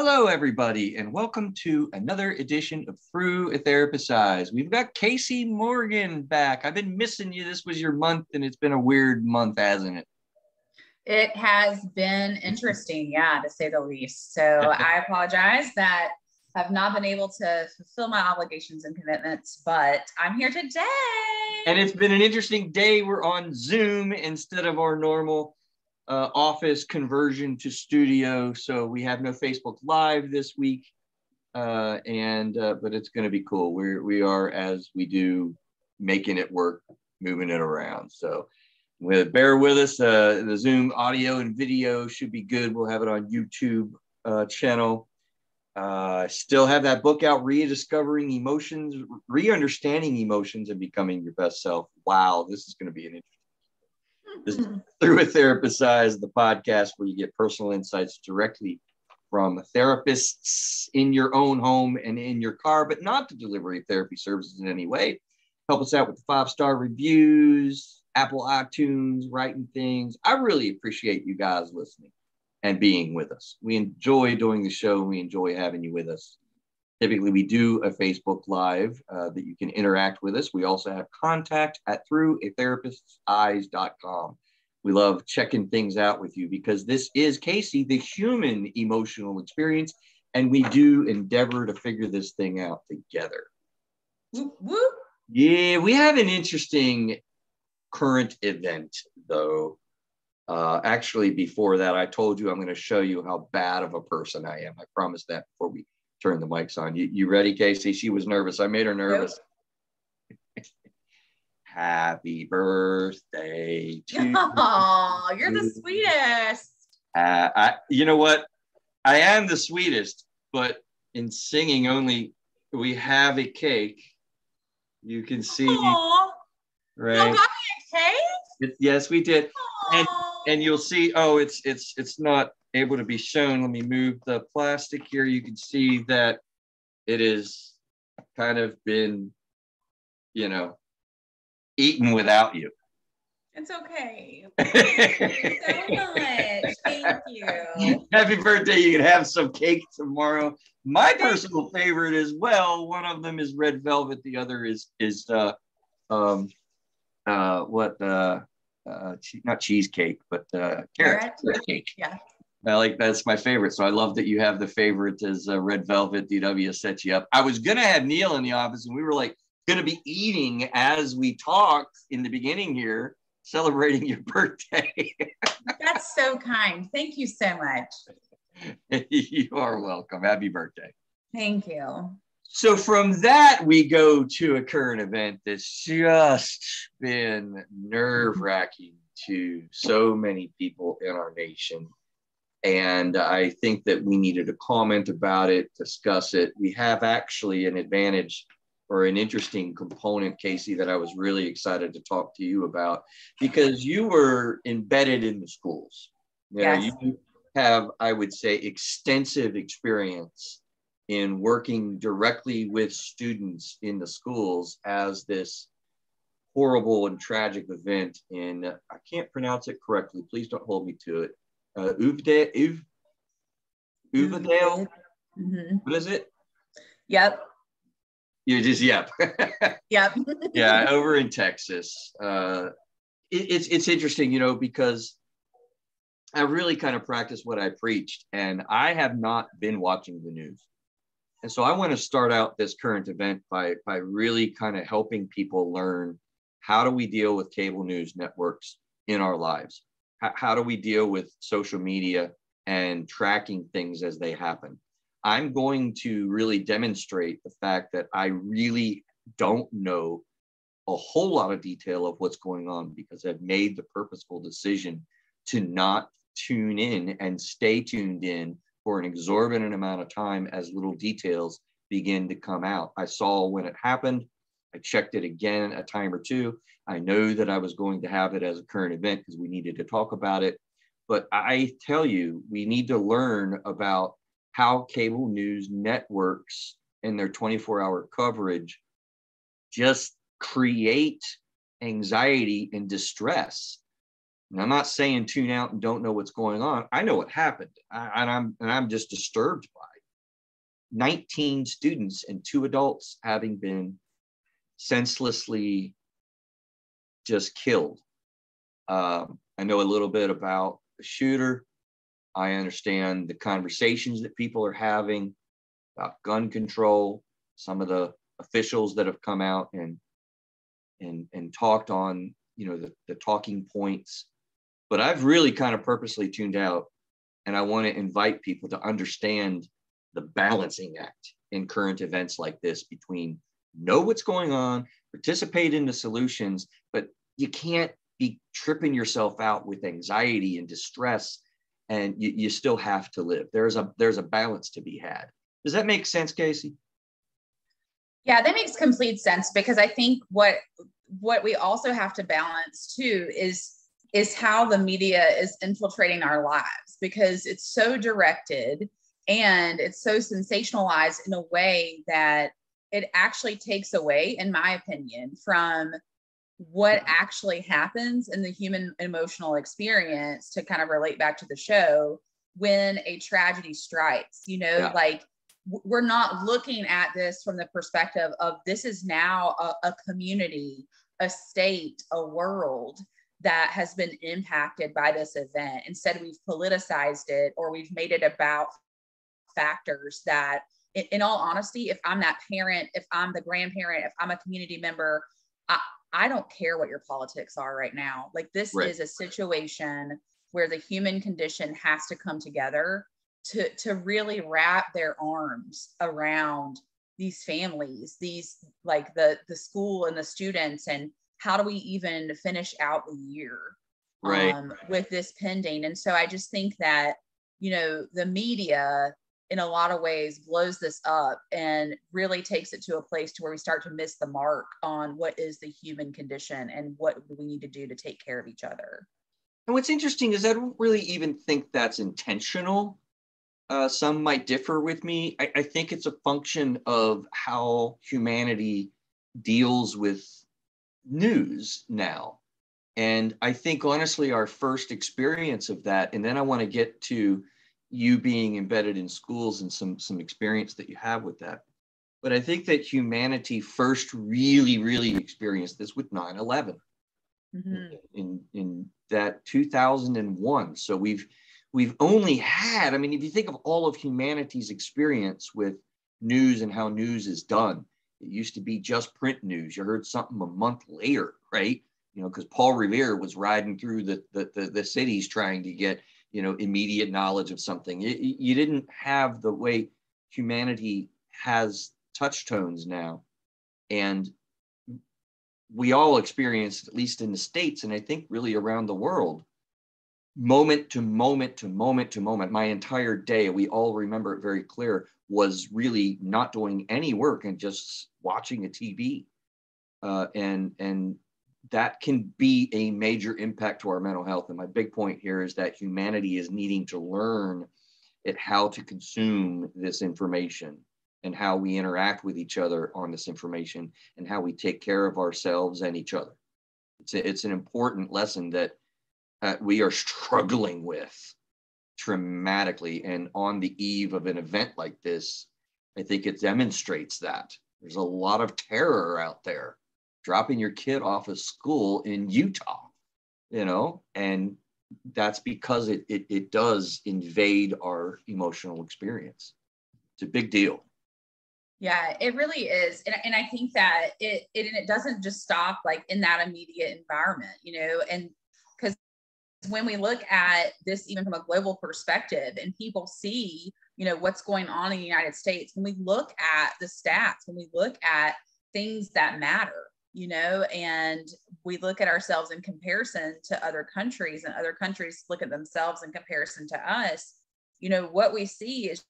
Hello, everybody, and welcome to another edition of Through a Therapist's Eyes. We've got Casey Morgan back. I've been missing you. This was your month, and it's been a weird month, hasn't it? It has been interesting, yeah, to say the least. So I apologize that I have not been able to fulfill my obligations and commitments, but I'm here today. And it's been an interesting day. We're on Zoom instead of our normal uh, office conversion to studio. So we have no Facebook Live this week, uh, and uh, but it's going to be cool. We we are as we do, making it work, moving it around. So with bear with us. Uh, the Zoom audio and video should be good. We'll have it on YouTube uh, channel. Uh, still have that book out, rediscovering emotions, re-understanding emotions, and becoming your best self. Wow, this is going to be an interesting this mm-hmm. through a therapist's eyes, the podcast where you get personal insights directly from therapists in your own home and in your car, but not to delivery therapy services in any way. Help us out with the five star reviews, Apple iTunes, writing things. I really appreciate you guys listening and being with us. We enjoy doing the show. We enjoy having you with us. Typically, we do a Facebook Live uh, that you can interact with us. We also have contact at through-a-therapist's-eyes.com. We love checking things out with you because this is Casey, the human emotional experience, and we do endeavor to figure this thing out together. Whoop, whoop. Yeah, we have an interesting current event, though. Uh, actually, before that, I told you I'm going to show you how bad of a person I am. I promised that before we turn the mics on. You, you ready, Casey? She was nervous. I made her nervous. Yep. Happy birthday to Oh, you're the sweetest. Uh, I, you know what? I am the sweetest, but in singing only, we have a cake. You can see. Aww. Right. You got me a cake? It, yes, we did. Aww. And and you'll see. Oh, it's it's it's not able to be shown. Let me move the plastic here. You can see that it is kind of been, you know, eaten without you. It's okay. Thank you so much. Thank you. Happy birthday. You can have some cake tomorrow. My personal favorite as well. One of them is red velvet. The other is is uh um uh what uh uh not cheesecake, but uh carrot, carrot cake. Yeah. I like that's my favorite. So I love that you have the favorite as uh, Red Velvet. DW set you up. I was gonna have Neil in the office, and we were like gonna be eating as we talked in the beginning here, celebrating your birthday. that's so kind. Thank you so much. you are welcome. Happy birthday. Thank you. So from that, we go to a current event that's just been nerve wracking to so many people in our nation and I think that we needed to comment about it, discuss it. We have actually an advantage or an interesting component, Casey, that I was really excited to talk to you about because you were embedded in the schools. You know, yes. you have, I would say, extensive experience in working directly with students in the schools as this horrible and tragic event in, I can't pronounce it correctly, please don't hold me to it, uh, Uvedale, Uv, Uvedale. Mm-hmm. What is it? Yep. You just yep. yep. yeah, over in Texas. Uh, it, it's it's interesting, you know, because I really kind of practice what I preached, and I have not been watching the news. And so I want to start out this current event by by really kind of helping people learn how do we deal with cable news networks in our lives how, do we deal with social media and tracking things as they happen? I'm going to really demonstrate the fact that I really don't know a whole lot of detail of what's going on because I've made the purposeful decision to not tune in and stay tuned in for an exorbitant amount of time as little details begin to come out. I saw when it happened. I checked it again a time or two. I know that I was going to have it as a current event because we needed to talk about it. But I tell you, we need to learn about how cable news networks and their 24 hour coverage just create anxiety and distress. And I'm not saying tune out and don't know what's going on. I know what happened, I, and I'm and I'm just disturbed by 19 students and two adults having been senselessly just killed. Um, I know a little bit about the shooter. I understand the conversations that people are having about gun control, some of the officials that have come out and and and talked on you know the, the talking points but i've really kind of purposely tuned out and i want to invite people to understand the balancing act in current events like this between know what's going on participate in the solutions but you can't be tripping yourself out with anxiety and distress and you, you still have to live. There's a there's a balance to be had. Does that make sense casey? Yeah, that makes complete sense because I think what what we also have to balance too is is how the media is infiltrating our lives because it's so directed and it's so sensationalized in a way that it actually takes away in my opinion from what actually happens in the human emotional experience to kind of relate back to the show when a tragedy strikes you know yeah. like we're not looking at this from the perspective of this is now a, a, community, a state, a world that has been impacted by this event. Instead, we've politicized it or we've made it about factors that, in, all honesty, if I'm that parent, if I'm the grandparent, if I'm a community member, I, I don't care what your politics are right now. Like, this right. is a situation where the human condition has to come together to to really wrap their arms around these families these like the the school and the students and how do we even finish out the year right, um, with this pending and so i just think that you know the media in a lot of ways blows this up and really takes it to a place to where we start to miss the mark on what is the human condition and what we need to do to take care of each other and what's interesting is i don't really even think that's intentional uh, some might differ with me. I, I think it's a function of how humanity deals with news now. And I think honestly, our first experience of that, and then I want to get to you being embedded in schools and some some experience that you have with that. But I think that humanity first really, really experienced this with 9-11 mm-hmm. in, in that 2001. So we've we've only had, I mean, if you think of all of humanity's experience with news and how news is done, it used to be just print news. You heard something a month later, right? You know, because Paul Revere was riding through the, the, the, the, cities trying to get, you know, immediate knowledge of something. You, you didn't have the way humanity has touch tones now. And we all experienced, at least in the States, and I think really around the world, moment to moment to moment to moment my entire day we all remember it very clear was really not doing any work and just watching a tv uh, and and that can be a major impact to our mental health and my big point here is that humanity is needing to learn at how to consume this information and how we interact with each other on this information and how we take care of ourselves and each other it's, a, it's an important lesson that uh, we are struggling with dramatically. And on the eve of an event like this, I think it demonstrates that. There's a lot of terror out there. Dropping your kid off of school in Utah, you know, and that's because it, it, it does invade our emotional experience. It's a big deal. Yeah, it really is. And, and I think that it, it, and it doesn't just stop like in that immediate environment, you know, and because when we look at this even from a global perspective and people see you know what's going on in the united states when we look at the stats when we look at things that matter you know and we look at ourselves in comparison to other countries and other countries look at themselves in comparison to us you know what we see is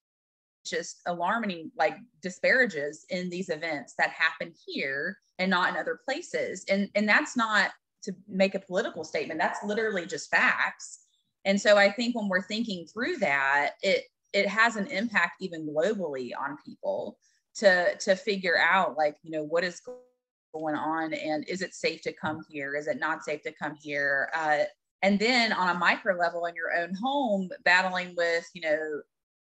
just alarming like disparages in these events that happen here and not in other places and and that's not to make a political statement. That's literally just facts. And so I think when we're thinking through that, it it has an impact even globally on people to to figure out like, you know, what is going on and is it safe to come here? Is it not safe to come here? Uh, and then on a micro level in your own home, battling with, you know,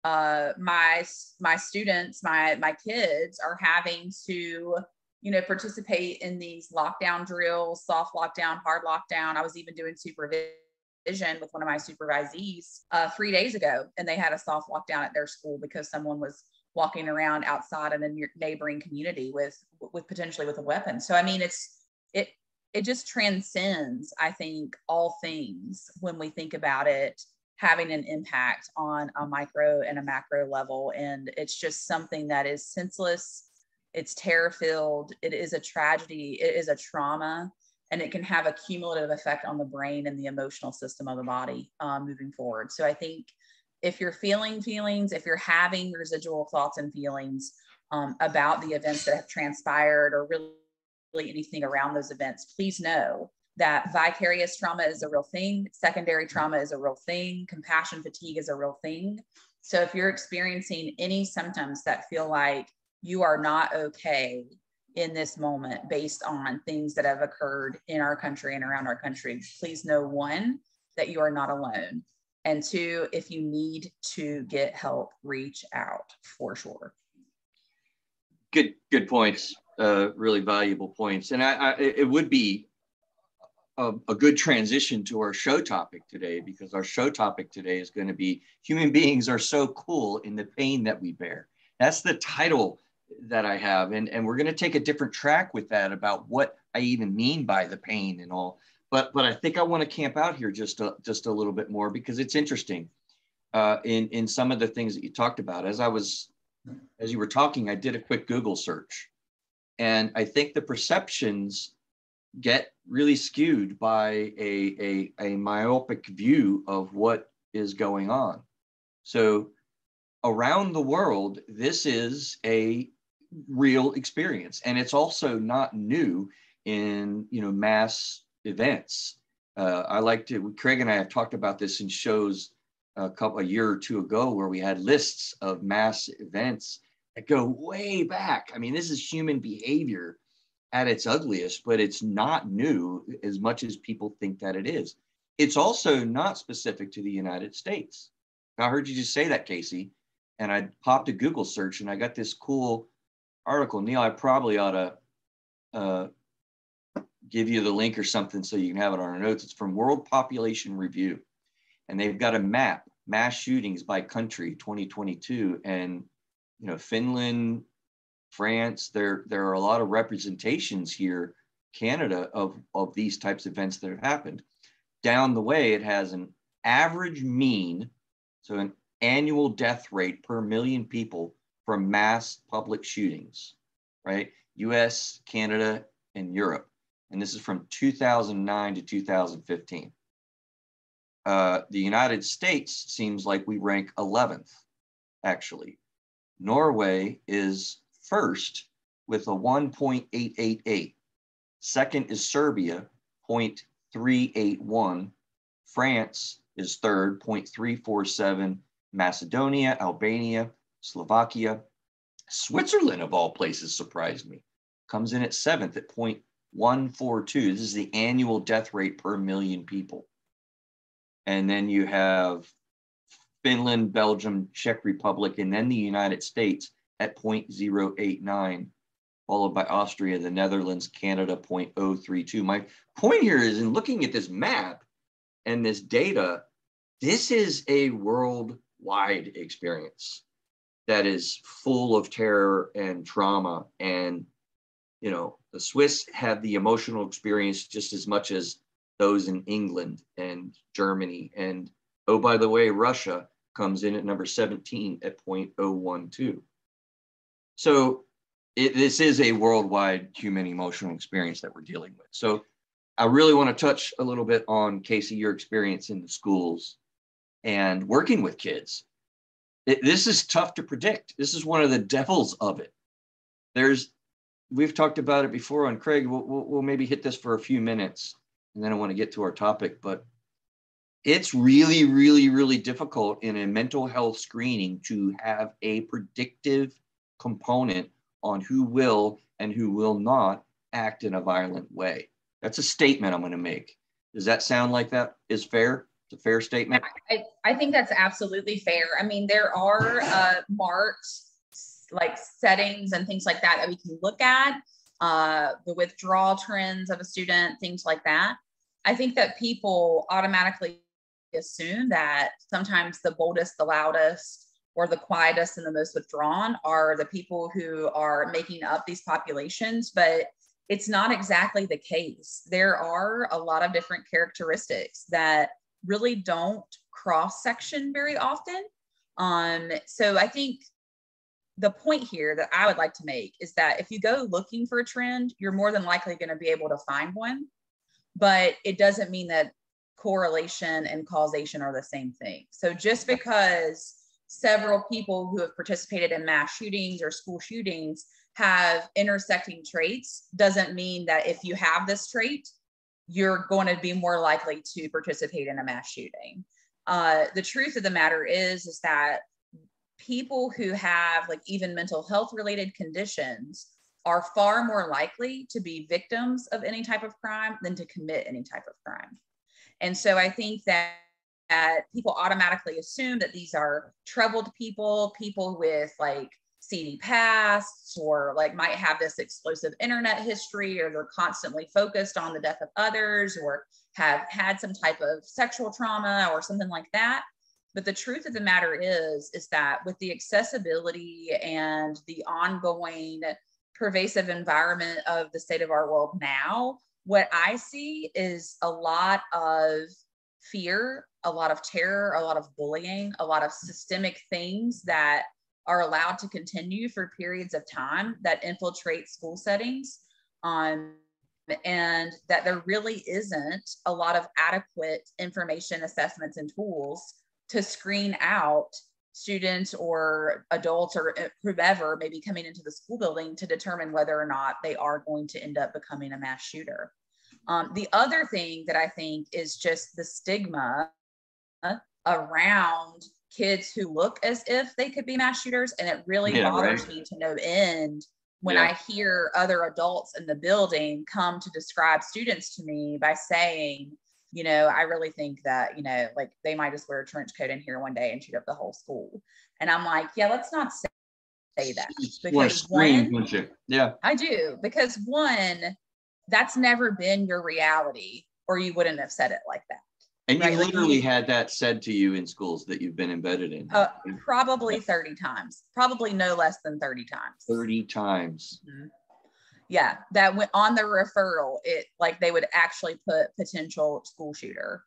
uh, my my students, my my kids are having to you know participate in these lockdown drills, soft lockdown, hard lockdown. I was even doing supervision with one of my supervisees uh, three days ago, and they had a soft lockdown at their school because someone was walking around outside in a neighboring community with with potentially with a weapon. So I mean, it's it it just transcends, I think, all things when we think about it having an impact on a micro and a macro level. And it's just something that is senseless. It's terror filled. It is a tragedy. It is a trauma. And it can have a cumulative effect on the brain and the emotional system of the body um, moving forward. So I think if you're feeling feelings, if you're having residual thoughts and feelings um, about the events that have transpired or really anything around those events, please know that vicarious trauma is a real thing, secondary trauma is a real thing, compassion fatigue is a real thing. So if you're experiencing any symptoms that feel like you are not okay in this moment based on things that have occurred in our country and around our country, please know one, that you are not alone. And two, if you need to get help, reach out for sure. Good, good points. Uh, really valuable points. And I, I, it would be a, a, good transition to our show topic today because our show topic today is going to be human beings are so cool in the pain that we bear. That's the title that I have. And, and we're going to take a different track with that about what I even mean by the pain and all. But, but I think I want to camp out here just a, just a little bit more because it's interesting uh, in, in some of the things that you talked about. As I was, as you were talking, I did a quick Google search. And I think the perceptions get really skewed by a, a, a myopic view of what is going on. So around the world, this is a real experience. And it's also not new in, you know, mass events. Uh, I like to, Craig and I have talked about this in shows a couple, a year or two ago where we had lists of mass events that go way back. I mean, this is human behavior at its ugliest, but it's not new as much as people think that it is. It's also not specific to the United States. I heard you just say that, Casey, and I popped a Google search and I got this cool article. Neil, I probably ought to uh, give you the link or something so you can have it on our notes. It's from World Population Review, and they've got a map, mass shootings by country 2022, and you know Finland, France. There, there are a lot of representations here, Canada, of, of these types of events that have happened. Down the way, it has an average mean, so an annual death rate per million people from mass public shootings, right? US, Canada, and Europe. And this is from 2009 to 2015. Uh, the United States seems like we rank 11th, actually. Norway is first with a 1.888. Second is Serbia, 0.381. France is third, 0.347. Macedonia, Albania, Slovakia. Switzerland, of all places, surprised me. Comes in at seventh at 0.142. This is the annual death rate per million people. And then you have Finland, Belgium, Czech Republic, and then the United States at 0.089, followed by Austria, the Netherlands, Canada 0.032. My point here is in looking at this map and this data, this is a worldwide experience that is full of terror and trauma. And, you know, the Swiss have the emotional experience just as much as those in England and Germany. And oh, by the way, Russia comes in at number 17 at 0.012. So it, this is a worldwide human emotional experience that we're dealing with. So I really want to touch a little bit on Casey, your experience in the schools and working with kids. It, this is tough to predict. This is one of the devils of it. There's, we've talked about it before on Craig. We'll, we'll, we'll maybe hit this for a few minutes and then I want to get to our topic. But it's really, really, really difficult in a mental health screening to have a predictive component on who will and who will not act in a violent way. That's a statement I'm going to make. Does that sound like that is fair? It's a fair statement. I, I think that's absolutely fair. I mean, there are uh, marked like settings and things like that that we can look at, uh, the withdrawal trends of a student, things like that. I think that people automatically assume that sometimes the boldest, the loudest, or the quietest and the most withdrawn are the people who are making up these populations, but it's not exactly the case. There are a lot of different characteristics that really don't cross section very often. Um, so I think the point here that I would like to make is that if you go looking for a trend, you're more than likely going to be able to find one, but it doesn't mean that correlation and causation are the same thing. So just because several people who have participated in mass shootings or school shootings have intersecting traits doesn't mean that if you have this trait, you're going to be more likely to participate in a mass shooting. Uh, the truth of the matter is, is that people who have like even mental health related conditions are far more likely to be victims of any type of crime than to commit any type of crime. And so I think that, that people automatically assume that these are troubled people, people with like seedy pasts or like might have this explosive internet history or they're constantly focused on the death of others or have had some type of sexual trauma or something like that but the truth of the matter is is that with the accessibility and the ongoing pervasive environment of the state of our world now what i see is a lot of fear a lot of terror a lot of bullying a lot of systemic things that are allowed to continue for periods of time that infiltrate school settings um, and that there really isn't a lot of adequate information assessments and tools to screen out students or adults or uh, whoever may be coming into the school building to determine whether or not they are going to end up becoming a mass shooter. Um, the other thing that I think is just the stigma around kids who look as if they could be mass shooters. And it really yeah, bothers right. me to no end when yeah. I hear other adults in the building come to describe students to me by saying, you know, I really think that, you know, like they might just wear a trench coat in here one day and shoot up the whole school. And I'm like, yeah, let's not say, say that. Because scream, one, you? Yeah. I do. Because one, that's never been your reality, or you wouldn't have said it like that. And right? you literally had that said to you in schools that you've been embedded in. Uh, probably 30 times, probably no less than 30 times. 30 times. Mm-hmm. Yeah, that went on the referral. It like they would actually put potential school shooter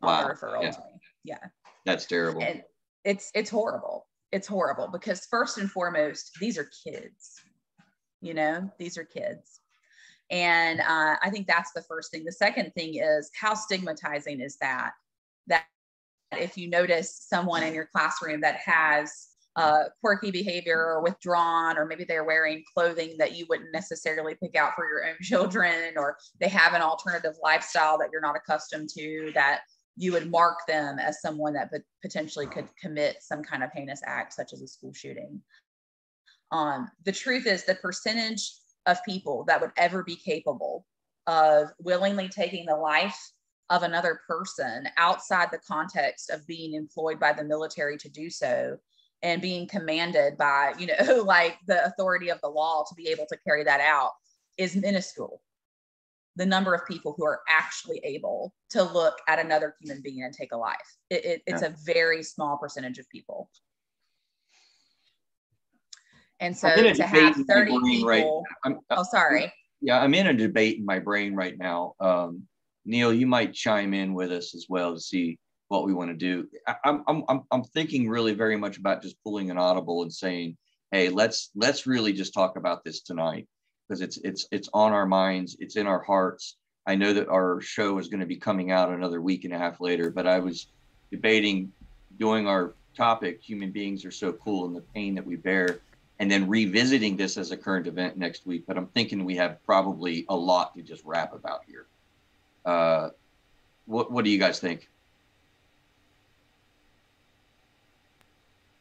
on wow. the referral yeah. to me. Yeah. That's terrible. And it's it's horrible. It's horrible because first and foremost, these are kids. You know, these are kids. And uh, I think that's the first thing. The second thing is how stigmatizing is that? That if you notice someone in your classroom that has uh, quirky behavior or withdrawn, or maybe they're wearing clothing that you wouldn't necessarily pick out for your own children, or they have an alternative lifestyle that you're not accustomed to, that you would mark them as someone that potentially could commit some kind of heinous act, such as a school shooting. Um, the truth is, the percentage of people that would ever be capable of willingly taking the life of another person outside the context of being employed by the military to do so and being commanded by you know like the authority of the law to be able to carry that out is minuscule the number of people who are actually able to look at another human being and take a life it, it, it's yeah. a very small percentage of people and so to have 30 people, right I'm, oh, sorry. Yeah, I'm in a debate in my brain right now. Um, Neil, you might chime in with us as well to see what we want to do. I'm, I'm, I'm thinking really very much about just pulling an audible and saying, hey, let's let's really just talk about this tonight because it's it's it's on our minds, it's in our hearts. I know that our show is going to be coming out another week and a half later, but I was debating doing our topic, human beings are so cool and the pain that we bear and then revisiting this as a current event next week. But I'm thinking we have probably a lot to just wrap about here. Uh, what What do you guys think?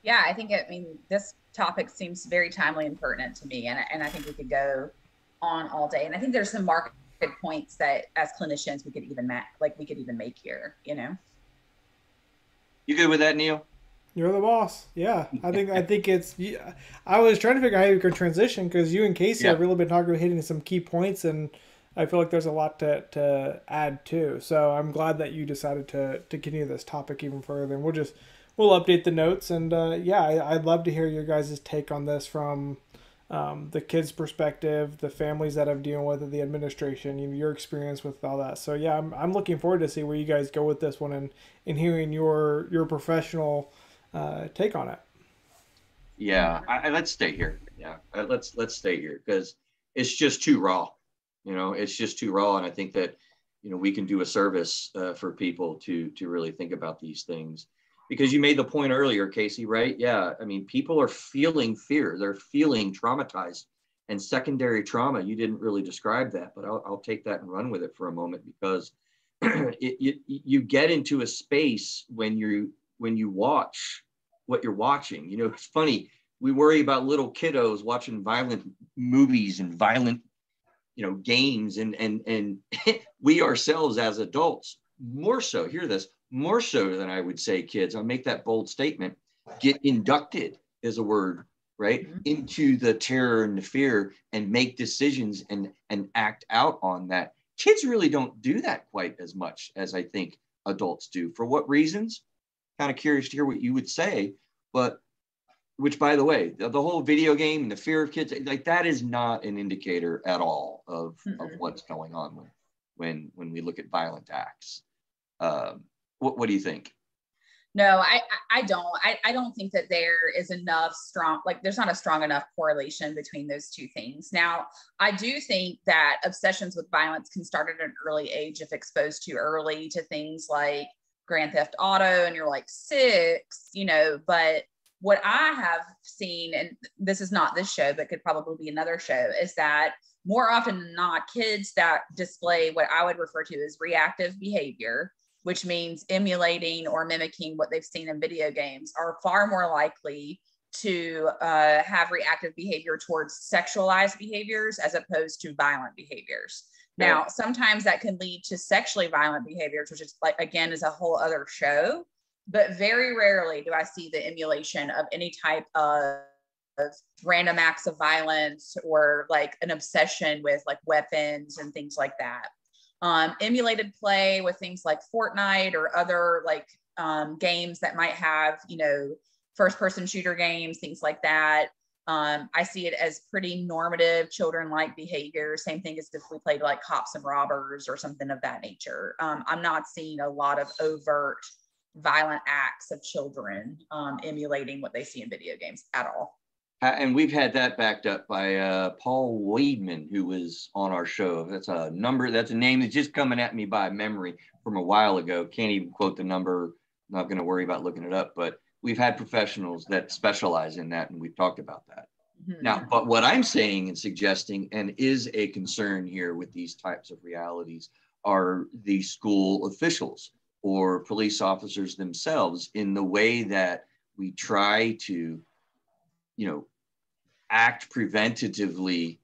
Yeah, I think it, I mean this topic seems very timely and pertinent to me, and and I think we could go on all day. And I think there's some market points that as clinicians we could even make, like we could even make here. You know. You good with that, Neil? You're the boss. Yeah, I think I think it's. I was trying to figure out how you could transition because you and Casey yeah. have really been talking about hitting some key points, and I feel like there's a lot to, to add too. So I'm glad that you decided to to continue this topic even further. And we'll just we'll update the notes, and uh, yeah, I, would love to hear your guys' take on this from um, the kids' perspective, the families that I'm dealing with, the administration, you know, your experience with all that. So yeah, I'm, I'm looking forward to see where you guys go with this one and, and hearing your your professional uh, take on it. Yeah, I, I, let's stay here. Yeah, uh, let's let's stay here because it's just too raw. You know, it's just too raw, and I think that you know we can do a service uh, for people to to really think about these things because you made the point earlier, Casey, right? Yeah, I mean, people are feeling fear, they're feeling traumatized, and secondary trauma. You didn't really describe that, but I'll, I'll take that and run with it for a moment because it, you, you get into a space when you when you watch what you're watching. You know, it's funny. We worry about little kiddos watching violent movies and violent, you know, games, and and and we ourselves as adults more so. Hear this more so than I would say kids. I'll make that bold statement. Get inducted is a word, right? Mm-hmm. Into the terror and the fear and make decisions and and act out on that. Kids really don't do that quite as much as I think adults do. For what reasons? Kind of curious to hear what you would say, but which by the way, the, the whole video game and the fear of kids, like that is not an indicator at all of, mm-hmm. of what's going on when, when when we look at violent acts. Um, what, what do you think? No, I I don't. I, I don't think that there is enough strong like there's not a strong enough correlation between those two things. Now, I do think that obsessions with violence can start at an early age if exposed too early to things like Grand Theft Auto and you're like six, you know, but what I have seen, and this is not this show, but could probably be another show, is that more often than not, kids that display what I would refer to as reactive behavior, which means emulating or mimicking what they've seen in video games, are far more likely to uh, have reactive behavior towards sexualized behaviors as opposed to violent behaviors. Now, sometimes that can lead to sexually violent behaviors, which is like, again, is a whole other show. But very rarely do I see the emulation of any type of, of random acts of violence or like an obsession with like weapons and things like that um, emulated play with things like Fortnite or other like um, games that might have, you know, first person shooter games, things like that. Um, I see it as pretty normative children like behavior. Same thing as if we played like cops and robbers or something of that nature. Um, I'm not seeing a lot of overt violent acts of children um, emulating what they see in video games at all and we've had that backed up by uh, Paul Weidman, who was on our show. That's a number. That's a name that's just coming at me by memory from a while ago. Can't even quote the number. Not going to worry about looking it up. But we've had professionals that specialize in that, and we've talked about that. Mm-hmm. Now, but what I'm saying and suggesting, and is a concern here with these types of realities, are the school officials or police officers themselves in the way that we try to you know, act preventatively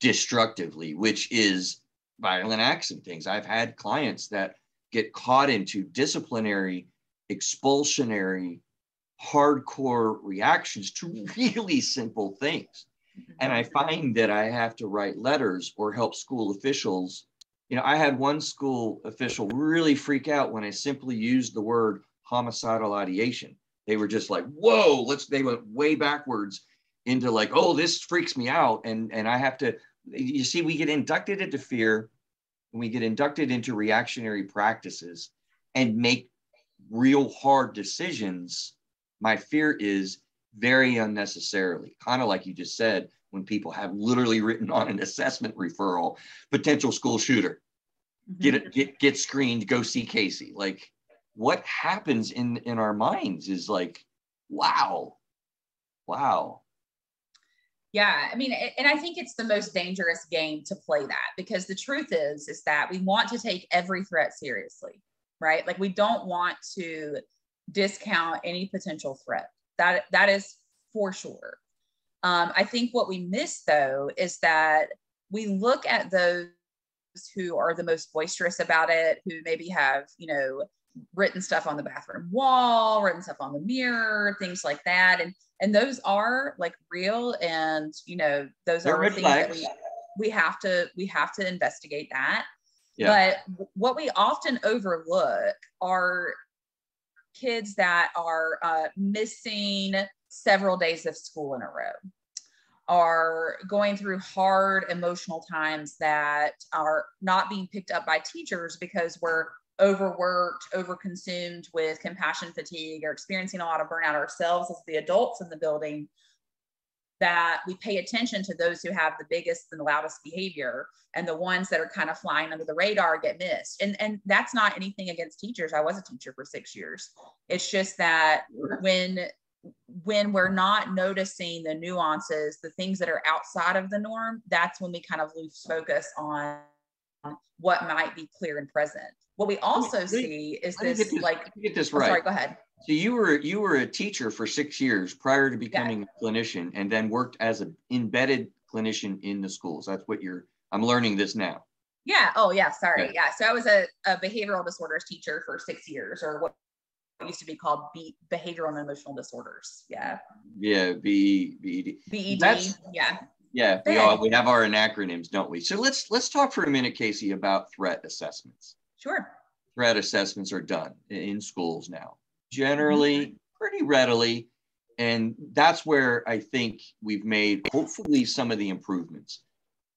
destructively, which is violent acts and things. I've had clients that get caught into disciplinary, expulsionary, hardcore reactions to really simple things. Mm-hmm. And I find that I have to write letters or help school officials. You know, I had one school official really freak out when I simply used the word homicidal ideation. They were just like, whoa, let's, they went way backwards into like, oh, this freaks me out. And, and I have to, you see, we get inducted into fear and we get inducted into reactionary practices and make real hard decisions. My fear is very unnecessarily, kind of like you just said, when people have literally written on an assessment referral, potential school shooter, mm-hmm. get it, get, get screened, go see Casey. Like, what happens in in our minds is like wow. Wow. Yeah i mean and i think it's the most dangerous game to play that because the truth is is that we want to take every threat seriously right? Like we don't want to discount any potential threat. That that is for sure um, i think what we miss though is that we look at those who are the most boisterous about it who maybe have you know written stuff on the bathroom wall, written stuff on the mirror, things like that. And and those are like real and you know, those They're are things flags. that we we have to we have to investigate that. Yeah. But what we often overlook are kids that are uh, missing several days of school in a row are going through hard emotional times that are not being picked up by teachers because we're overworked, overconsumed with compassion fatigue, or experiencing a lot of burnout ourselves as the adults in the building. That we pay attention to those who have the biggest and the loudest behavior, and the ones that are kind of flying under the radar get missed. And and that's not anything against teachers. I was a teacher for six years. It's just that when when we're not noticing the nuances, the things that are outside of the norm, that's when we kind of lose focus on what might be clear and present. What we also see is this, this, like get this right. Oh, sorry, go ahead. So you were you were a teacher for six years prior to becoming yeah. a clinician, and then worked as an embedded clinician in the schools. That's what you're. I'm learning this now. Yeah. Oh, yeah. Sorry. Okay. Yeah. So I was a, a behavioral disorders teacher for six years, or what used to be called B, behavioral and emotional disorders. Yeah. Yeah. B, BED. BED. That's, yeah. Yeah. We all, we have our acronyms, don't we? So let's, let's talk for a minute, Casey, about threat assessments. Sure. Threat assessments are done in schools now, generally mm-hmm. pretty readily. And that's where I think we've made hopefully some of the improvements.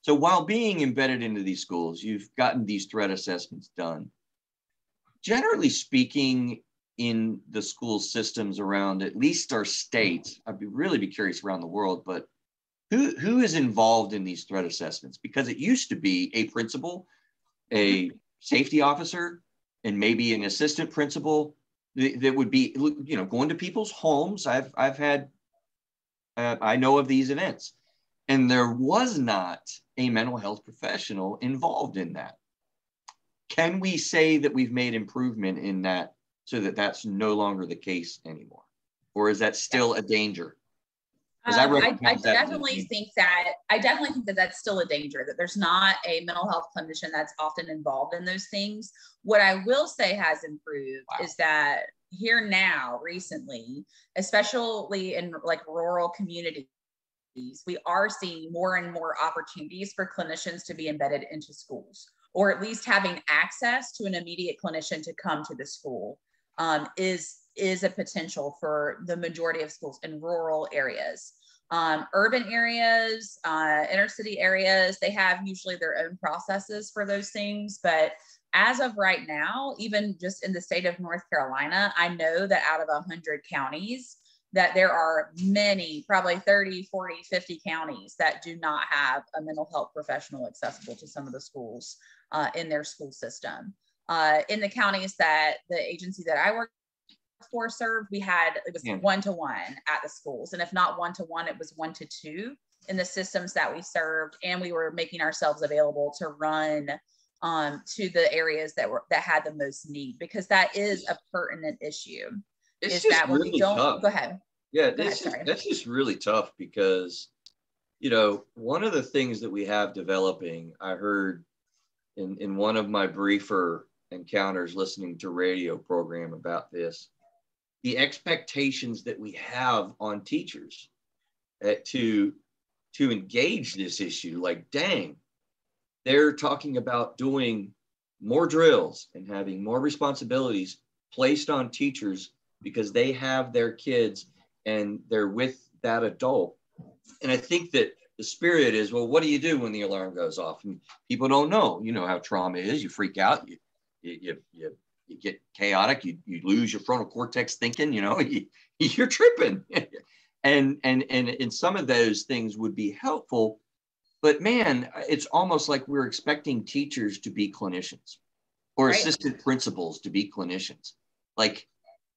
So while being embedded into these schools, you've gotten these threat assessments done. Generally speaking, in the school systems around at least our state. I'd be really be curious around the world, but who who is involved in these threat assessments? Because it used to be a principal, a safety officer, and maybe an assistant principal that would be you know going to people's homes. I've I've had uh, I know of these events, and there was not a mental health professional involved in that. Can we say that we've made improvement in that so that that's no longer the case anymore? Or is that still a danger? Um, I, I, definitely think that I definitely think that that's still a danger that there's not a mental health clinician that's often involved in those things. What I will say has improved wow. is that here now recently, especially in like rural communities, we are seeing more and more opportunities for clinicians to be embedded into schools or at least having access to an immediate clinician to come to the school um, is is a potential for the majority of schools in rural areas. Um, urban areas, uh, inner city areas, they have usually their own processes for those things. But as of right now, even just in the state of North Carolina, I know that out of 100 counties, that there are many, probably 30, 40, 50 counties that do not have a mental health professional accessible to some of the schools uh, in their school system. Uh, in the counties that the agency that I work for served, we had it was one to one at the schools, and if not one to one, it was one to two in the systems that we served, and we were making ourselves available to run um, to the areas that were that had the most need because that is a pertinent issue. It's is that really we don't tough. go ahead. Yeah, this ahead, is, that's just really tough because you know one of the things that we have developing, I heard in in one of my briefer encounters listening to radio program about this. The expectations that we have on teachers uh, to to engage this issue like dang they're talking about doing more drills and having more responsibilities placed on teachers because they have their kids and they're with that adult. And i think that the spirit is well what do you do when the alarm goes off? And people don't know you know how trauma is. You freak out you you, you, you get chaotic, you, you lose your frontal cortex thinking, you know, you, you're tripping. and, and, and, and some of those things would be helpful, but man, it's almost like we're expecting teachers to be clinicians or right. assistant principals to be clinicians. Like,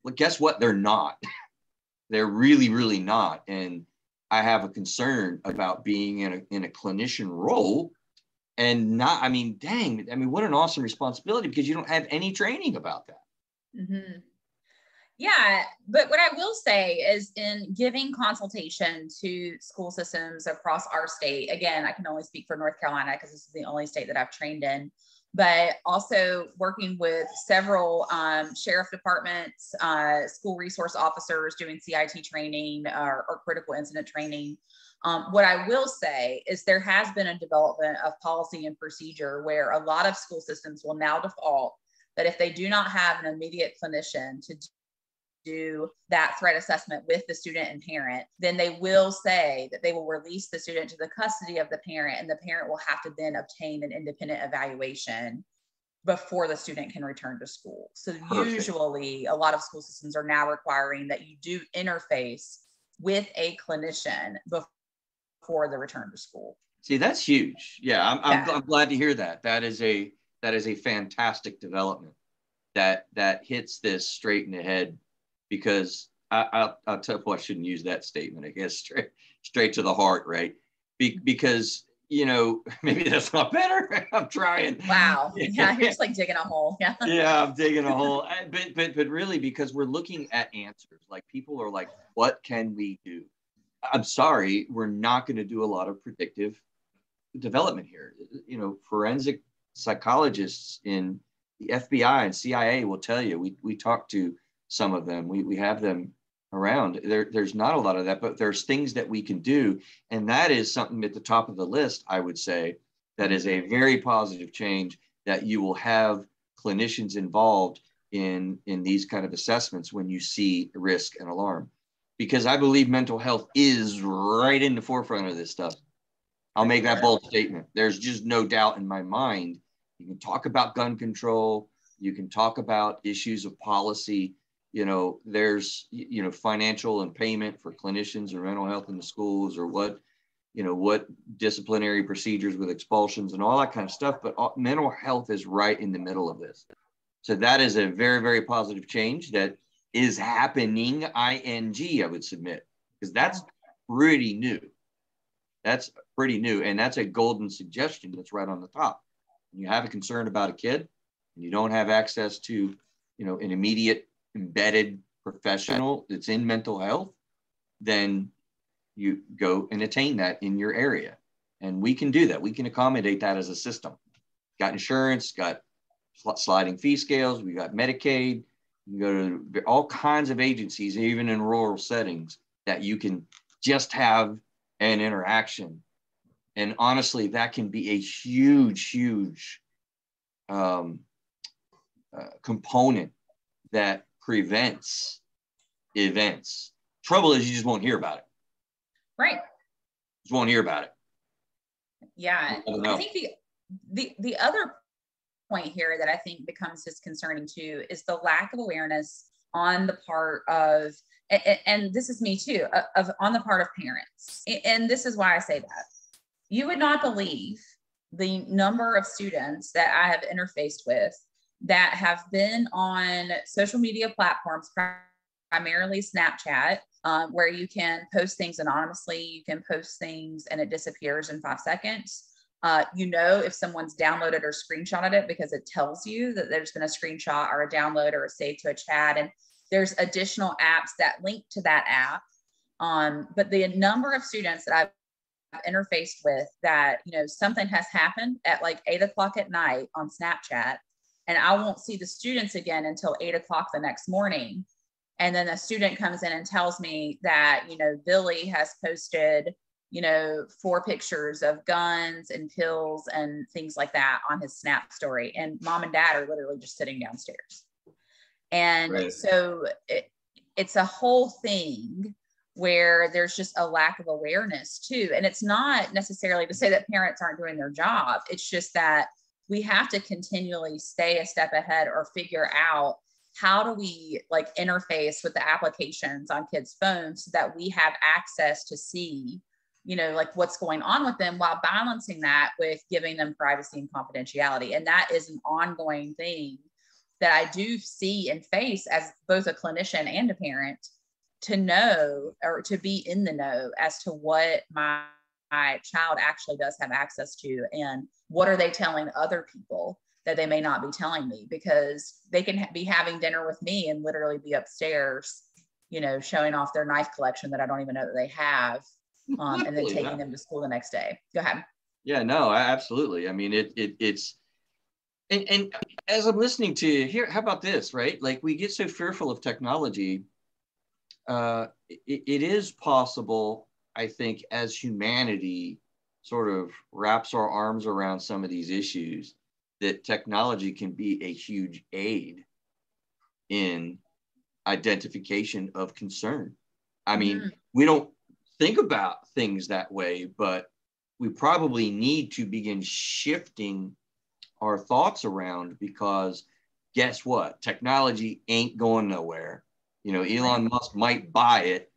well, guess what? They're not. They're really, really not. And I have a concern about being in a, in a clinician role and not i mean dang i mean what an awesome responsibility because you don't have any training about that mm-hmm. yeah but what i will say is in giving consultation to school systems across our state again i can only speak for north carolina because this is the only state that i've trained in but also working with several um, sheriff departments, uh, school resource officers doing CIT training or, or critical incident training. Um, what I will say is there has been a development of policy and procedure where a lot of school systems will now default that if they do not have an immediate clinician to do that threat assessment with the student and parent, then they will say that they will release the student to the custody of the parent, and the parent will have to then obtain an independent evaluation before the student can return to school. So, usually, a lot of school systems are now requiring that you do interface with a clinician before the return to school. See, that's huge. Yeah, I'm, yeah. I'm, I'm glad to hear that. That is a that is a fantastic development that that hits this straight in the head because I, I'll, I'll tell you, I shouldn't use that statement. I guess straight straight to the heart, right? Be, because you know maybe that's not better. I'm trying. Wow. Yeah, you're just like digging a hole. Yeah. yeah, I'm digging a hole. But but but really, because we're looking at answers. Like people are like, what can we do? I'm sorry, we're not going to do a lot of predictive development here. You know, forensic psychologists in the FBI and CIA will tell you. We we talk to some of them. We, we have them around. There, there's not a lot of that, but there's things that we can do. And that is something at the top of the list, I would say, that is a very positive change that you will have clinicians involved in, in these kind of assessments when you see risk and alarm. Because I believe mental health is right in the forefront of this stuff. I'll make that bold statement. There's just no doubt in my mind. You can talk about gun control, you can talk about issues of policy, you know there's you know financial and payment for clinicians or mental health in the schools or what you know what disciplinary procedures with expulsions and all that kind of stuff but uh, mental health is right in the middle of this so that is a very very positive change that is happening ing i would submit because that's pretty new that's pretty new and that's a golden suggestion that's right on the top when you have a concern about a kid and you don't have access to you know an immediate embedded professional that's in mental health, then you go and attain that in your area. And we can do that. We can accommodate that as a system. Got insurance, got sliding fee scales, we got Medicaid. You go to all kinds of agencies, even in rural settings, that you can just have an interaction. And honestly, that can be a huge, huge um, uh, component that prevents events. Trouble is, you just won't hear about it. Right. Just won't hear about it. Yeah, I, I think the the the other point here that I think becomes disconcerting too is the lack of awareness on the part of and, and this is me too of on the part of parents and this is why i say that you would not believe the number of students that i have interfaced with that have been on social media platforms, primarily Snapchat, um, where you can post things anonymously. You can post things and it disappears in five seconds. Uh, you know if someone's downloaded or screenshotted it because it tells you that there's been a screenshot or a download or a save to a chat. And there's additional apps that link to that app. Um, but the number of students that I've interfaced with that, you know, something has happened at like eight o'clock at night on Snapchat and I won't see the students again until eight o'clock the next morning. And then a student comes in and tells me that, you know, Billy has posted, you know, four pictures of guns and pills and things like that on his Snap story. And mom and dad are literally just sitting downstairs. And right. so it, it's a whole thing where there's just a lack of awareness too. And it's not necessarily to say that parents aren't doing their job, it's just that we have to continually stay a step ahead or figure out how do we like interface with the applications on kids phones so that we have access to see you know like what's going on with them while balancing that with giving them privacy and confidentiality. And that is an ongoing thing that i do see and face as both a clinician and a parent to know or to be in the know as to what my my child actually does have access to and what are they telling other people that they may not be telling me because they can ha- be having dinner with me and literally be upstairs you know showing off their knife collection that i don't even know that they have um, and then taking them to school the next day go ahead yeah no absolutely i mean it, it it's and, and as I'm listening to you here, how about this, right? Like we get so fearful of technology. Uh, it, it is possible, I think, as humanity sort of wraps our arms around some of these issues, that technology can be a huge aid in identification of concern. I mean, mm-hmm. we don't think about things that way, but we probably need to begin shifting our thoughts around because guess what? Technology ain't going nowhere. You know, Elon Musk might buy it,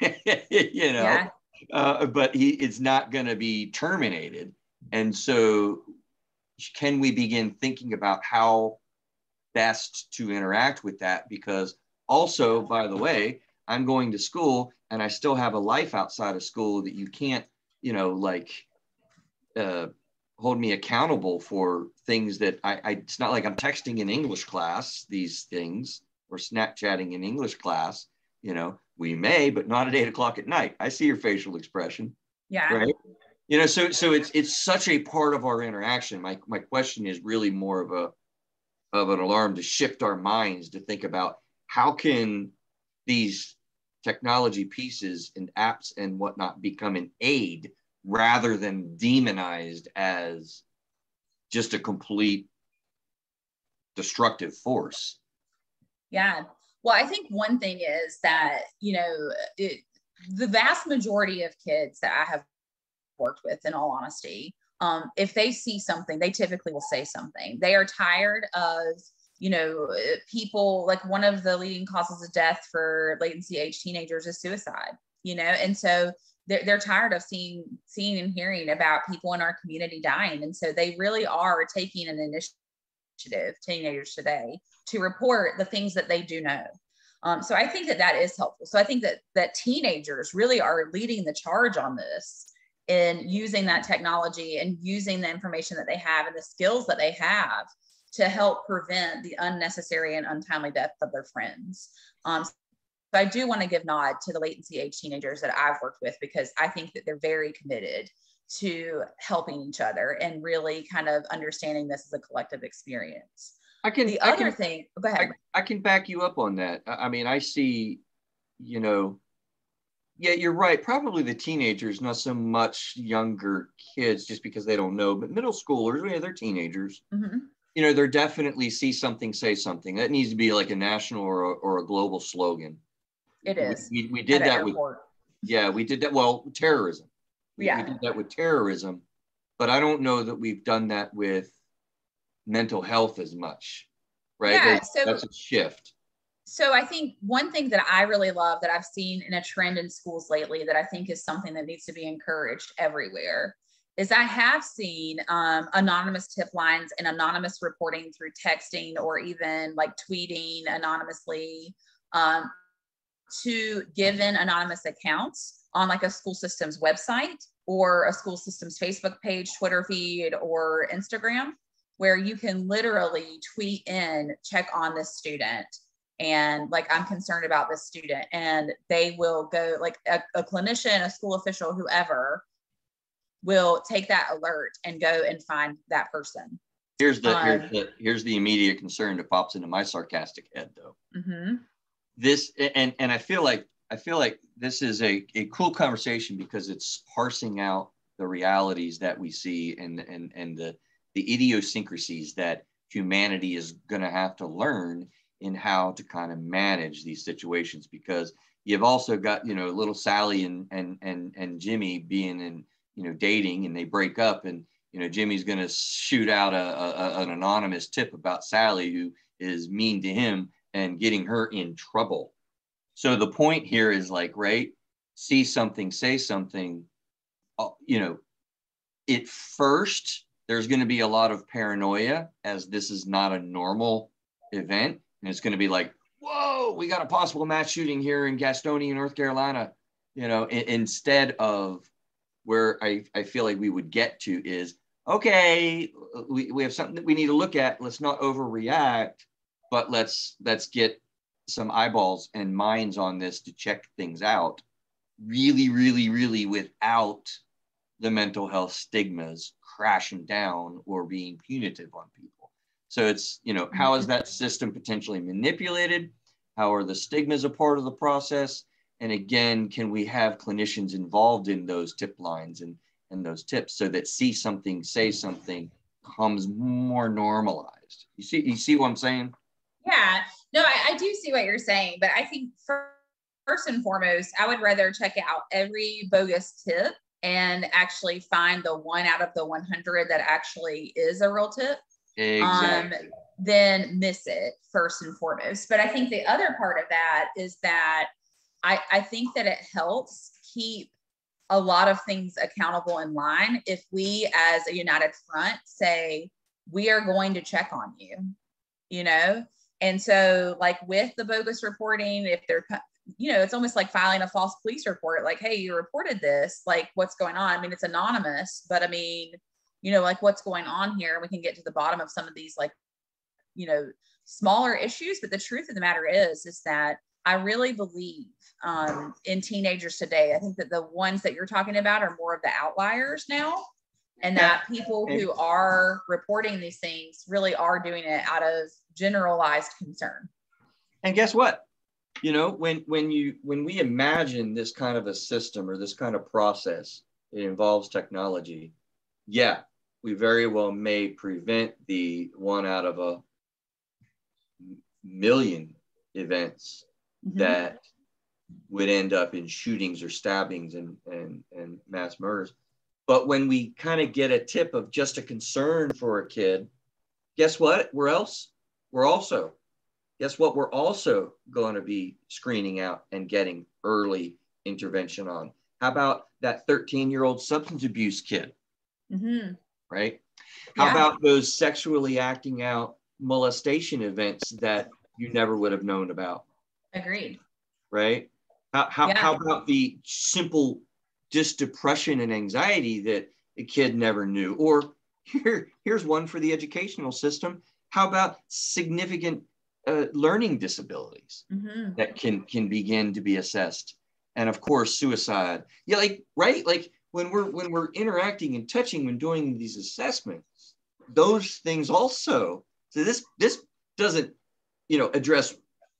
you know, yeah. uh, but he it's not going to be terminated. And so, can we begin thinking about how best to interact with that? Because also, by the way, I'm going to school and I still have a life outside of school that you can't, you know, like uh, hold me accountable for things that I, I, it's not like I'm texting in English class these things or Snapchatting in English class. You know, we may, but not at eight o'clock at night. I see your facial expression. Yeah. Right. You know, so so it's it's such a part of our interaction. My my question is really more of a of an alarm to shift our minds to think about how can these technology pieces and apps and whatnot become an aid rather than demonized as just a complete destructive force. Yeah. Well, I think one thing is that, you know, it, the vast majority of kids that I have worked with, in all honesty, um, if they see something, they typically will say something. They are tired of, you know, people like one of the leading causes of death for latency age teenagers is suicide, you know, and so they're, they're tired of seeing seeing and hearing about people in our community dying. And so they really are taking an initiative teenagers today to report the things that they do know. Um, so i think that that is helpful. So i think that that teenagers really are leading the charge on this in using that technology and using the information that they have and the skills that they have to help prevent the unnecessary and untimely death of their friends um, so I do want to give nod to the latency age teenagers that I've worked with because I think that they're very committed to helping each other and really kind of understanding this as a collective experience. I can. The I other can, thing, go ahead. I, I, can back you up on that. I mean, I see, you know, yeah, you're right. Probably the teenagers, not so much younger kids, just because they don't know. But middle schoolers, yeah, they're teenagers. Mm-hmm. You know, they're definitely see something, say something. That needs to be like a national or a, or a global slogan. It is. We, we did that with, yeah, we did that. Well, terrorism. We, yeah. we did that with terrorism, but I don't know that we've done that with mental health as much, right? Yeah, so, that's a shift. So I think one thing that I really love that I've seen in a trend in schools lately that I think is something that needs to be encouraged everywhere is I have seen um, anonymous tip lines and anonymous reporting through texting or even like tweeting anonymously um, to given anonymous accounts on like a school system's website or a school system's Facebook page, Twitter feed, or Instagram, where you can literally tweet in, check on this student. And like, I'm concerned about this student. And they will go, like, a, a clinician, a school official, whoever will take that alert and go and find that person. Here's the, um, here's the here's the immediate concern that pops into my sarcastic head though. Mm-hmm this and and I feel like I feel like this is a, a cool conversation because it's parsing out the realities that we see and and and the the idiosyncrasies that humanity is going to have to learn in how to kind of manage these situations because you've also got you know little Sally and and and and Jimmy being in you know dating and they break up and you know Jimmy's going to shoot out a, a, an anonymous tip about Sally who is mean to him and getting her in trouble. So the point here is like, right, see something, say something, uh, you know, at first, there's going to be a lot of paranoia as this is not a normal event. And it's going to be like, whoa, we got a possible mass shooting here in Gastonia, North Carolina. You know, instead of where I, I feel like we would get to is, okay, we, we have something that we need to look at. Let's not overreact but let's let's get some eyeballs and minds on this to check things out really really really without the mental health stigmas crashing down or being punitive on people So it's, you know, how is mm-hmm. that system potentially manipulated? How are the stigmas a part of the process? And again, can we have clinicians involved in those tip lines and, and those tips so that see something, say something comes more normalized? You see, you see what I'm saying? Yeah, no, I, I do see what you're saying, but I think first and foremost, I would rather check out every bogus tip and actually find the one out of the 100 that actually is a real tip Exactly. Um, then miss it first and foremost. But I think the other part of that is that I, I think that it helps keep a lot of things accountable in line if we as a united front say we are going to check on you you know and so like with the bogus reporting if they're you know it's almost like filing a false police report like hey you reported this like what's going on i mean it's anonymous but i mean you know, like what's going on here. We can get to the bottom of some of these, like, you know, smaller issues. But the truth of the matter is, is that I really believe um, in teenagers today. I think that the ones that you're talking about are more of the outliers now. And that people who are reporting these things really are doing it out of generalized concern. And guess what? You know, when when you when we imagine this kind of a system or this kind of process, it involves technology. Yeah, we very well may prevent the one out of a million events mm-hmm. that would end up in shootings or stabbings and, and, and mass murders. But when we kind of get a tip of just a concern for a kid, guess what? We're else we're also guess what? We're also going to be screening out and getting early intervention on. How about that 13 year old substance abuse kid? Mm-hmm right? How yeah. about those sexually acting out molestation events that you never would have known about? Agreed. Right? How, how, yeah. how about the simple just depression and anxiety that a kid never knew? Or here, here's one for the educational system. How about significant uh, learning disabilities mm-hmm. that can can begin to be assessed? And of course, suicide. Yeah, like right, like when we're when we're interacting and touching when doing these assessments those things also so this this doesn't you know address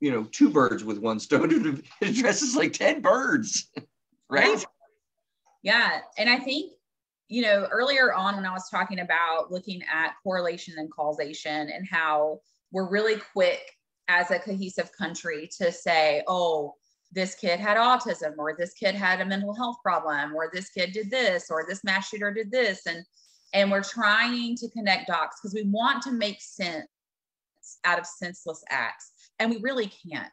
you know two birds with one stone. It addresses like 10 birds right? Yeah. And i think you know earlier on when i was talking about looking at correlation and causation and how we're really quick as a cohesive country to say oh this kid had autism or this kid had a mental health problem or this kid did this or this mass shooter did this. And and we're trying to connect dots because we want to make sense out of senseless acts and we really can't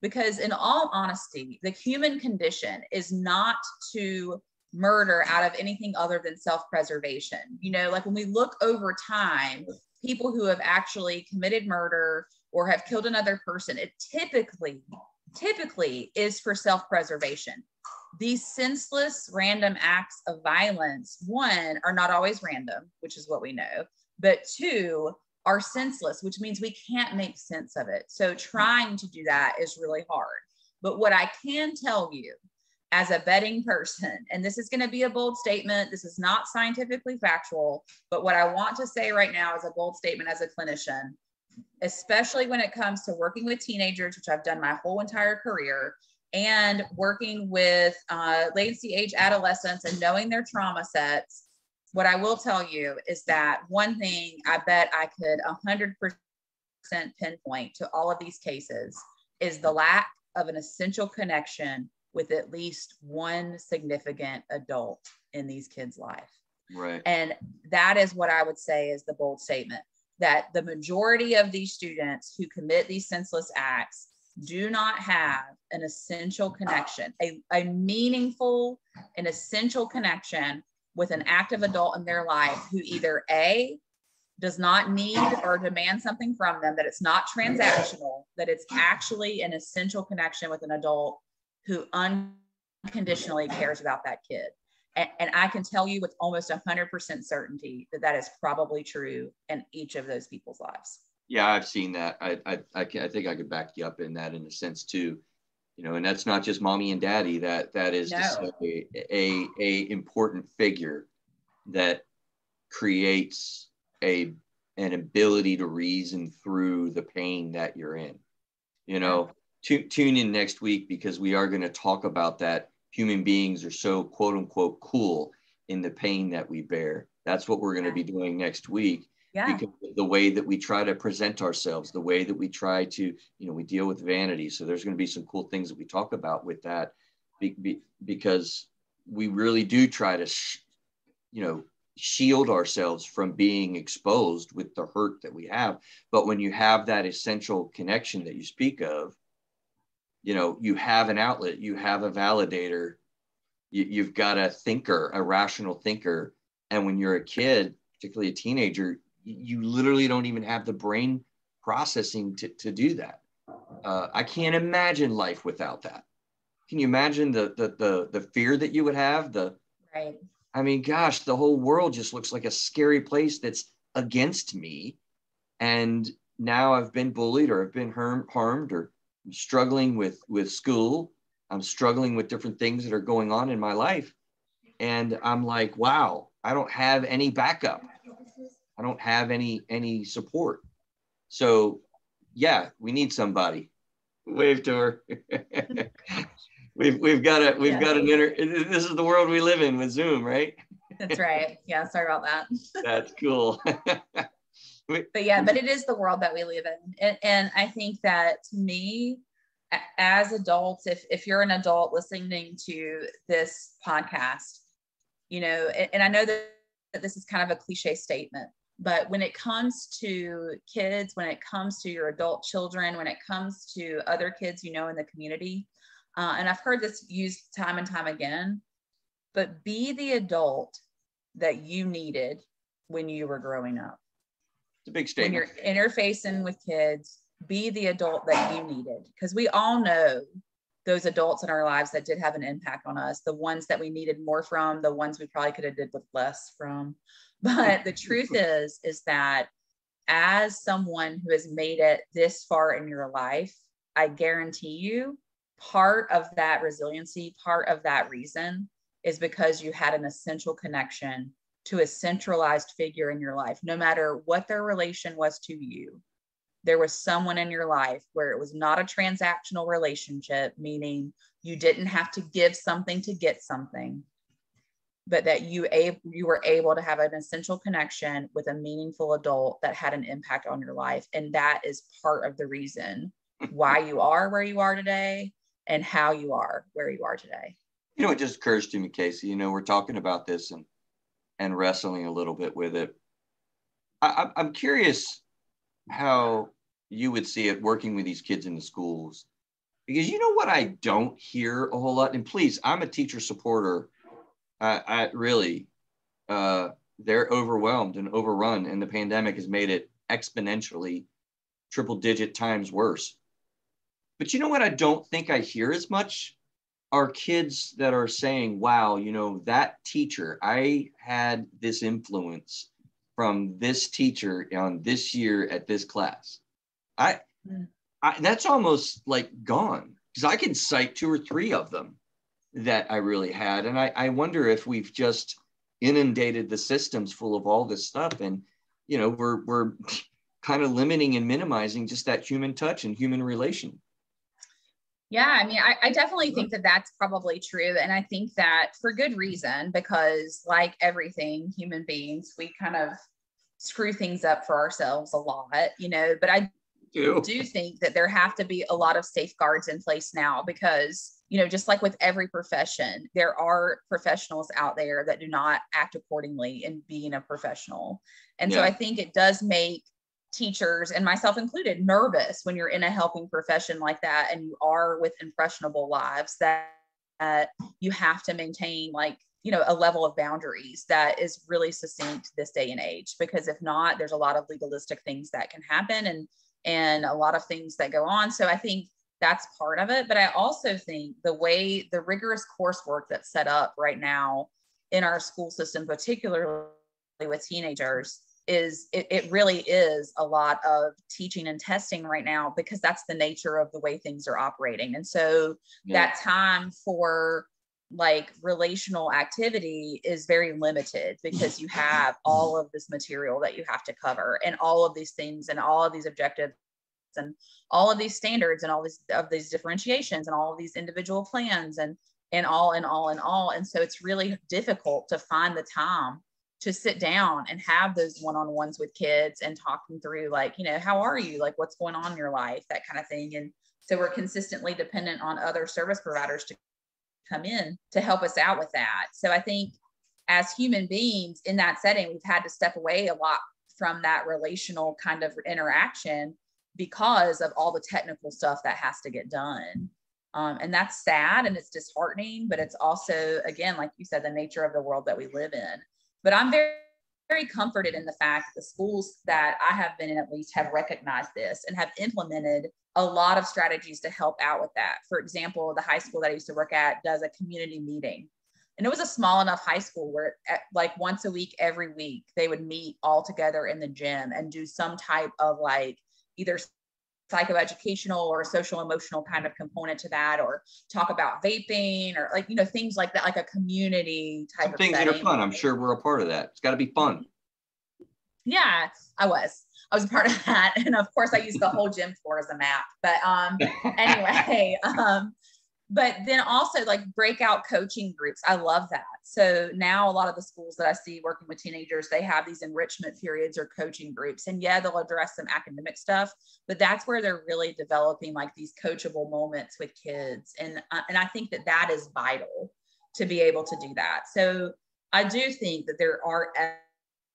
because in all honesty the human condition is not to murder out of anything other than self-preservation you know like when we look over time people who have actually committed murder or have killed another person it typically typically is for self preservation. These senseless random acts of violence, one, are not always random, which is what we know, but two, are senseless, which means we can't make sense of it. So trying to do that is really hard. But what I can tell you as a betting person, and this is going to be a bold statement, this is not scientifically factual, but what I want to say right now is a bold statement as a clinician especially when it comes to working with teenagers, which I've done my whole entire career, and working with uh, latency age adolescents and knowing their trauma sets. What I will tell you is that one thing I bet I could 100% pinpoint to all of these cases is the lack of an essential connection with at least one significant adult in these kids' life. Right. And that is what I would say is the bold statement that the majority of these students who commit these senseless acts do not have an essential connection, a, a meaningful and essential connection with an active adult in their life who either A, does not need or demand something from them, that it's not transactional, that it's actually an essential connection with an adult who unconditionally cares about that kid. And, and I can tell you with almost 100% certainty that that is probably true in each of those people's lives. Yeah, I've seen that. I, I, I, can, I think I could back you up in that in a sense too. You know, and that's not just mommy and daddy. That that is no. a, a a important figure that creates a an ability to reason through the pain that you're in. You know, t- tune in next week because we are going to talk about that. Human beings are so quote unquote cool in the pain that we bear. That's what we're going to be doing next week. Yeah. Because the way that we try to present ourselves, the way that we try to, you know, we deal with vanity. So there's going to be some cool things that we talk about with that be, be, because we really do try to, sh- you know, shield ourselves from being exposed with the hurt that we have. But when you have that essential connection that you speak of, you know, you have an outlet, you have a validator, you, you've got a thinker, a rational thinker. And when you're a kid, particularly a teenager, you literally don't even have the brain processing to, to do that. Uh, I can't imagine life without that. Can you imagine the, the the the fear that you would have? The right. I mean, gosh, the whole world just looks like a scary place that's against me. And now I've been bullied or I've been harm, harmed or I'm struggling with with school. I'm struggling with different things that are going on in my life. And I'm like, wow, I don't have any backup. I don't have any any support. So yeah, we need somebody. Wave to her. we've we've got a we've yeah. got an inner this is the world we live in with Zoom, right? That's right. Yeah, sorry about that. That's cool. but yeah, but it is the world that we live in. And, and I think that to me, as adults, if if you're an adult listening to this podcast, you know, and, and I know that, that this is kind of a cliche statement, but when it comes to kids, when it comes to your adult children, when it comes to other kids you know in the community, uh, and I've heard this used time and time again, but be the adult that you needed when you were growing up. It's a big statement. When you're interfacing with kids, be the adult that you needed. Because we all know those adults in our lives that did have an impact on us, the ones that we needed more from, the ones we probably could have did with less from. But the truth is, is that as someone who has made it this far in your life, I guarantee you part of that resiliency, part of that reason is because you had an essential connection to a centralized figure in your life, no matter what their relation was to you. There was someone in your life where it was not a transactional relationship, meaning you didn't have to give something to get something, but that you a- you were able to have an essential connection with a meaningful adult that had an impact on your life, and that is part of the reason why you are where you are today and how you are where you are today. You know, it just occurs to me, Casey. You know, we're talking about this and and wrestling a little bit with it. I, I'm curious how you would see it working with these kids in the schools, because you know what I don't hear a whole lot. And please, I'm a teacher supporter. I, I really, uh, they're overwhelmed and overrun, and the pandemic has made it exponentially triple digit times worse. But you know what I don't think I hear as much are kids that are saying, wow, you know, that teacher, I had this influence from this teacher on this year at this class. I, mm. I that's almost like gone because I can cite two or three of them that I really had. And I, I wonder if we've just inundated the systems full of all this stuff and, you know, we're, we're kind of limiting and minimizing just that human touch and human relation. Yeah, I mean, I, I, definitely think that that's probably true. And I think that for good reason, because like everything, human beings, we kind of screw things up for ourselves a lot, you know. But I do, do think that there have to be a lot of safeguards in place now because, you know, just like with every profession, there are professionals out there that do not act accordingly in being a professional. And yeah. so I think it does make teachers and myself included nervous when you're in a helping profession like that and you are with impressionable lives that, that you have to maintain like you know a level of boundaries that is really succinct this day and age because if not there's a lot of legalistic things that can happen and and a lot of things that go on. So i think that's part of it. But i also think the way the rigorous coursework that's set up right now in our school system particularly with teenagers is it, it really is a lot of teaching and testing right now because that's the nature of the way things are operating. And so yeah. that time for like relational activity is very limited because you have all of this material that you have to cover and all of these things and all of these objectives and all of these standards and all these of these differentiations and all of these individual plans and and all and all and all. And so it's really difficult to find the time to sit down and have those one-on-ones with kids and talking through like you know how are you? Like what's going on in your life? that kind of thing. And so we're consistently dependent on other service providers to come in to help us out with that. So i think as human beings in that setting we've had to step away a lot from that relational kind of interaction because of all the technical stuff that has to get done. Um, and that's sad and it's disheartening but it's also again like you said the nature of the world that we live in. But I'm very, very comforted in the fact that the schools that I have been in at least have recognized this and have implemented a lot of strategies to help out with that. For example, the high school that I used to work at does a community meeting. And it was a small enough high school where, at, like, once a week, every week, they would meet all together in the gym and do some type of like either psychoeducational or social emotional kind of component to that or talk about vaping or like you know things like that like a community type Some of things setting. that are fun i'm sure we're a part of that it's got to be fun yeah i was i was a part of that and of course i used the whole gym floor as a map but um anyway um but then also like breakout coaching groups. I love that. So now a lot of the schools that I see working with teenagers, they have these enrichment periods or coaching groups. And yeah, they'll address some academic stuff, but that's where they're really developing like these coachable moments with kids. And, uh, and I think that that is vital to be able to do that. So I do think that there are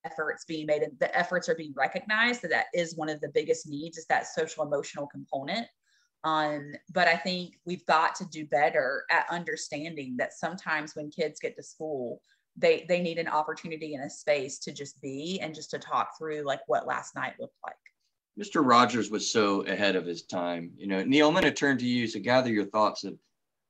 efforts being made and the efforts are being recognized that that is one of the biggest needs is that social emotional component um, but I think we've got to do better at understanding that sometimes when kids get to school, they they need an opportunity and a space to just be and just to talk through like what last night looked like. Mr. Rogers was so ahead of his time. You know, Neil, I'm going to turn to you to gather your thoughts of,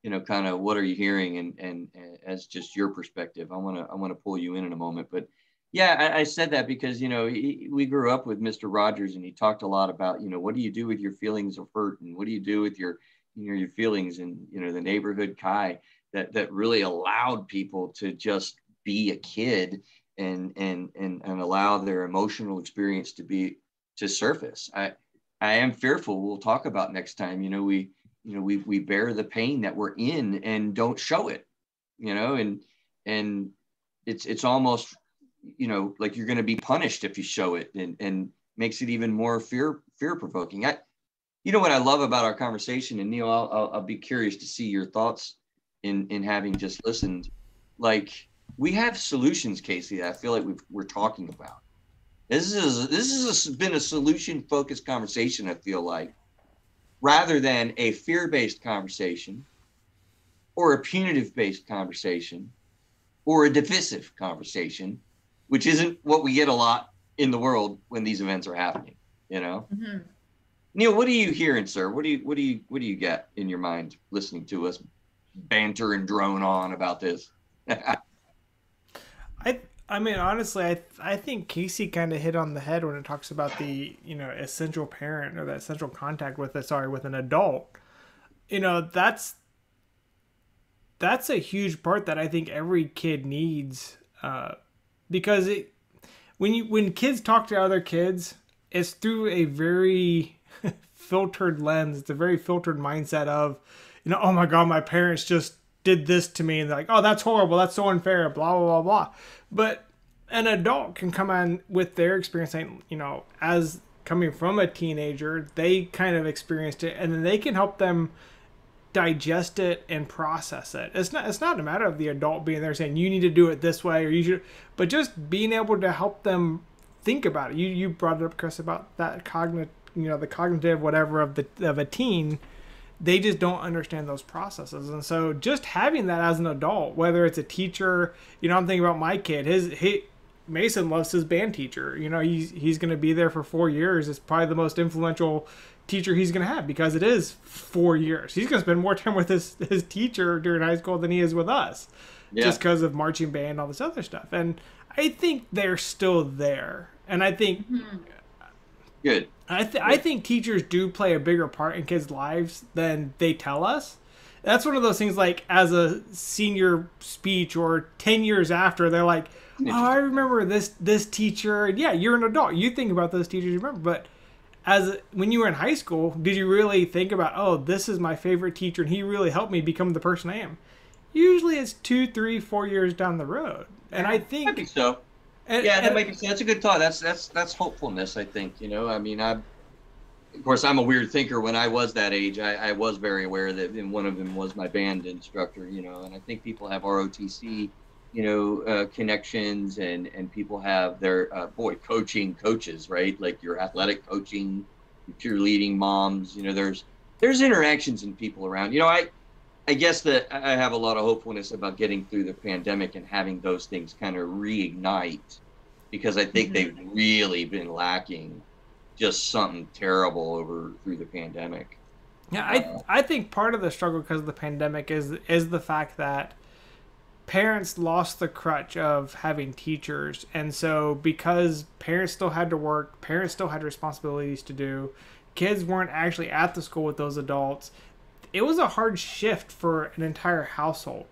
you know, kind of what are you hearing and, and, and as just your perspective. I want to I want to pull you in in a moment, but yeah, I, I, said that because you know he, we grew up with Mr. Rogers, and he talked a lot about you know what do you do with your feelings of hurt, and what do you do with your you know your feelings, and you know the neighborhood Kai that that really allowed people to just be a kid and and and and allow their emotional experience to be to surface. I I am fearful. We'll talk about next time. You know we you know we we bear the pain that we're in and don't show it. You know and and it's it's almost you know, like you're going to be punished if you show it and, and makes it even more fear, fear provoking. I, you know, what I love about our conversation and Neil, I'll, I'll, I'll be curious to see your thoughts in, in having just listened. Like we have solutions, Casey, that I feel like we we're talking about. This is, this has been a solution focused conversation. I feel like rather than a fear based conversation or a punitive based conversation or a divisive conversation which isn't what we get a lot in the world when these events are happening. You know, mm-hmm. Neil, what are you hearing, sir? What do you what do you what do you get in your mind listening to us banter and drone on about this? I I mean honestly, I I think Casey kind of hit on the head when it talks about the you know essential parent or that central contact with a sorry with an adult. You know that's that's a huge part that I think every kid needs. Uh, because it, when you when kids talk to other kids, it's through a very filtered lens. It's a very filtered mindset of, you know, oh my god, my parents just did this to me, and they're like, oh, that's horrible, that's so unfair, blah blah blah blah. But an adult can come on with their experience, and you know, as coming from a teenager, they kind of experienced it, and then they can help them digest it and process it. It's not it's not a matter of the adult being there saying you need to do it this way or you should but just being able to help them think about it. You you brought it up Chris about that cognitive you know the cognitive whatever of the of a teen. They just don't understand those processes. And so just having that as an adult whether it's a teacher you know i'm thinking about my kid. His he mason loves his band teacher. You know he's he's going to be there for four years. It's probably the most influential teacher he's going to have because it is four years. He's going to spend more time with his, his teacher during high school than he is with us yeah. just because of marching band, all this other stuff. And I think they're still there. And I think. Mm-hmm. Good. I, th- I think teachers do play a bigger part in kids' lives than they tell us. that's one of those things like as a senior speech or 10 years after they're like oh i remember this this teacher and yeah you're an adult you think about those teachers you remember but as when you were in high school did you really think about oh this is my favorite teacher and he really helped me become the person i am? Usually it's two three four years down the road. And i think, I think so. And, yeah that and, makes sense that's a good thought. That's that's that's hopefulness i think you know? I mean i of course, I'm a weird thinker. When I was that age, I, I was very aware that and one of them was my band instructor, you know, and I think people have ROTC, you know, uh, connections and, and people have their, uh, boy, coaching coaches, right? Like your athletic coaching, your cheerleading moms, you know, there's, there's interactions and people around, you know, I, I guess that I have a lot of hopefulness about getting through the pandemic and having those things kind of reignite because I think mm-hmm. they've really been lacking just something terrible over through the pandemic. Yeah, I uh, I think part of the struggle because of the pandemic is is the fact that parents lost the crutch of having teachers, and so because parents still had to work, parents still had responsibilities to do, kids weren't actually at the school with those adults. It was a hard shift for an entire household,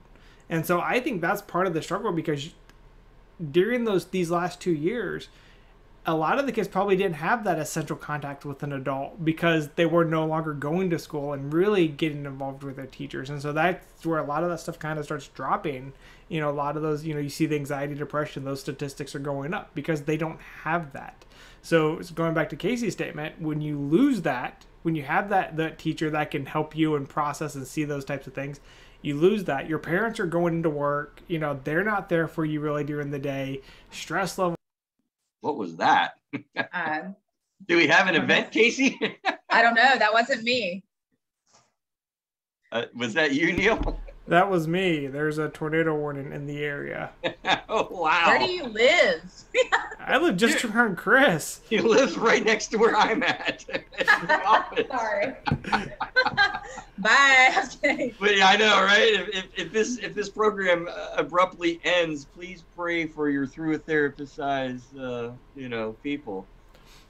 and so I think that's part of the struggle because during those these last two years a lot of the kids probably didn't have that essential contact with an adult because they were no longer going to school and really getting involved with their teachers. And so that's where a lot of that stuff kind of starts dropping. You know, a lot of those, you know, you see the anxiety, depression, those statistics are going up because they don't have that. So going back to Casey's statement, when you lose that, when you have that that teacher that can help you and process and see those types of things, you lose that. Your parents are going into work, you know, they're not there for you really during the day. Stress level what was that? Uh, Do we have an event, Casey? I don't know. That wasn't me. Uh, was that you, Neil? That was me. There's a tornado warning in the area. oh wow! Where do you live? I live just around Chris. He lives right next to where I'm at. Sorry. Bye. but yeah, I know, right? If, if, if, this if this program uh, abruptly ends, please pray for your Through a Therapist's Eyes, uh, you know, people.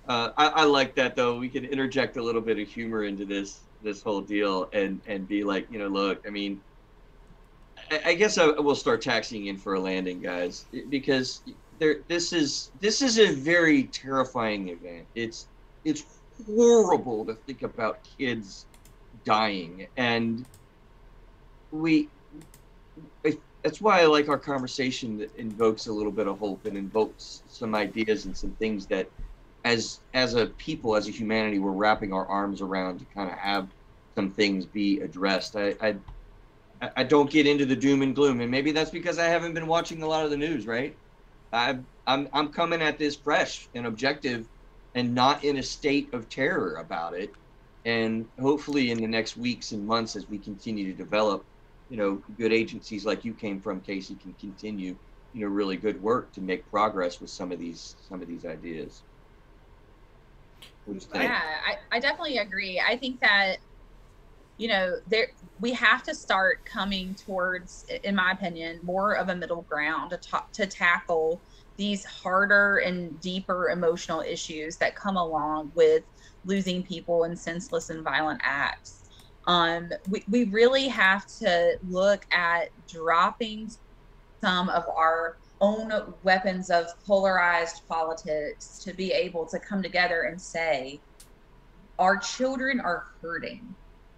Uh, I, I like that though. We can interject a little bit of humor into this this whole deal and and be like, you know, look, I mean I guess I will start taxing in for a landing, guys, because there. This is this is a very terrifying event. It's it's horrible to think about kids dying, and we. That's why I like our conversation that invokes a little bit of hope and invokes some ideas and some things that, as as a people, as a humanity, we're wrapping our arms around to kind of have some things be addressed. I, I I don't get into the doom and gloom, and maybe that's because I haven't been watching a lot of the news. Right? i I'm I'm coming at this fresh and objective, and not in a state of terror about it. And hopefully, in the next weeks and months, as we continue to develop, you know, good agencies like you came from, Casey, can continue, you know, really good work to make progress with some of these some of these ideas. Yeah, I, I definitely agree. I think that you know there we have to start coming towards in my opinion more of a middle ground to talk to tackle these harder and deeper emotional issues that come along with losing people in senseless and violent acts. Um, we, we really have to look at dropping some of our own weapons of polarized politics to be able to come together and say our children are hurting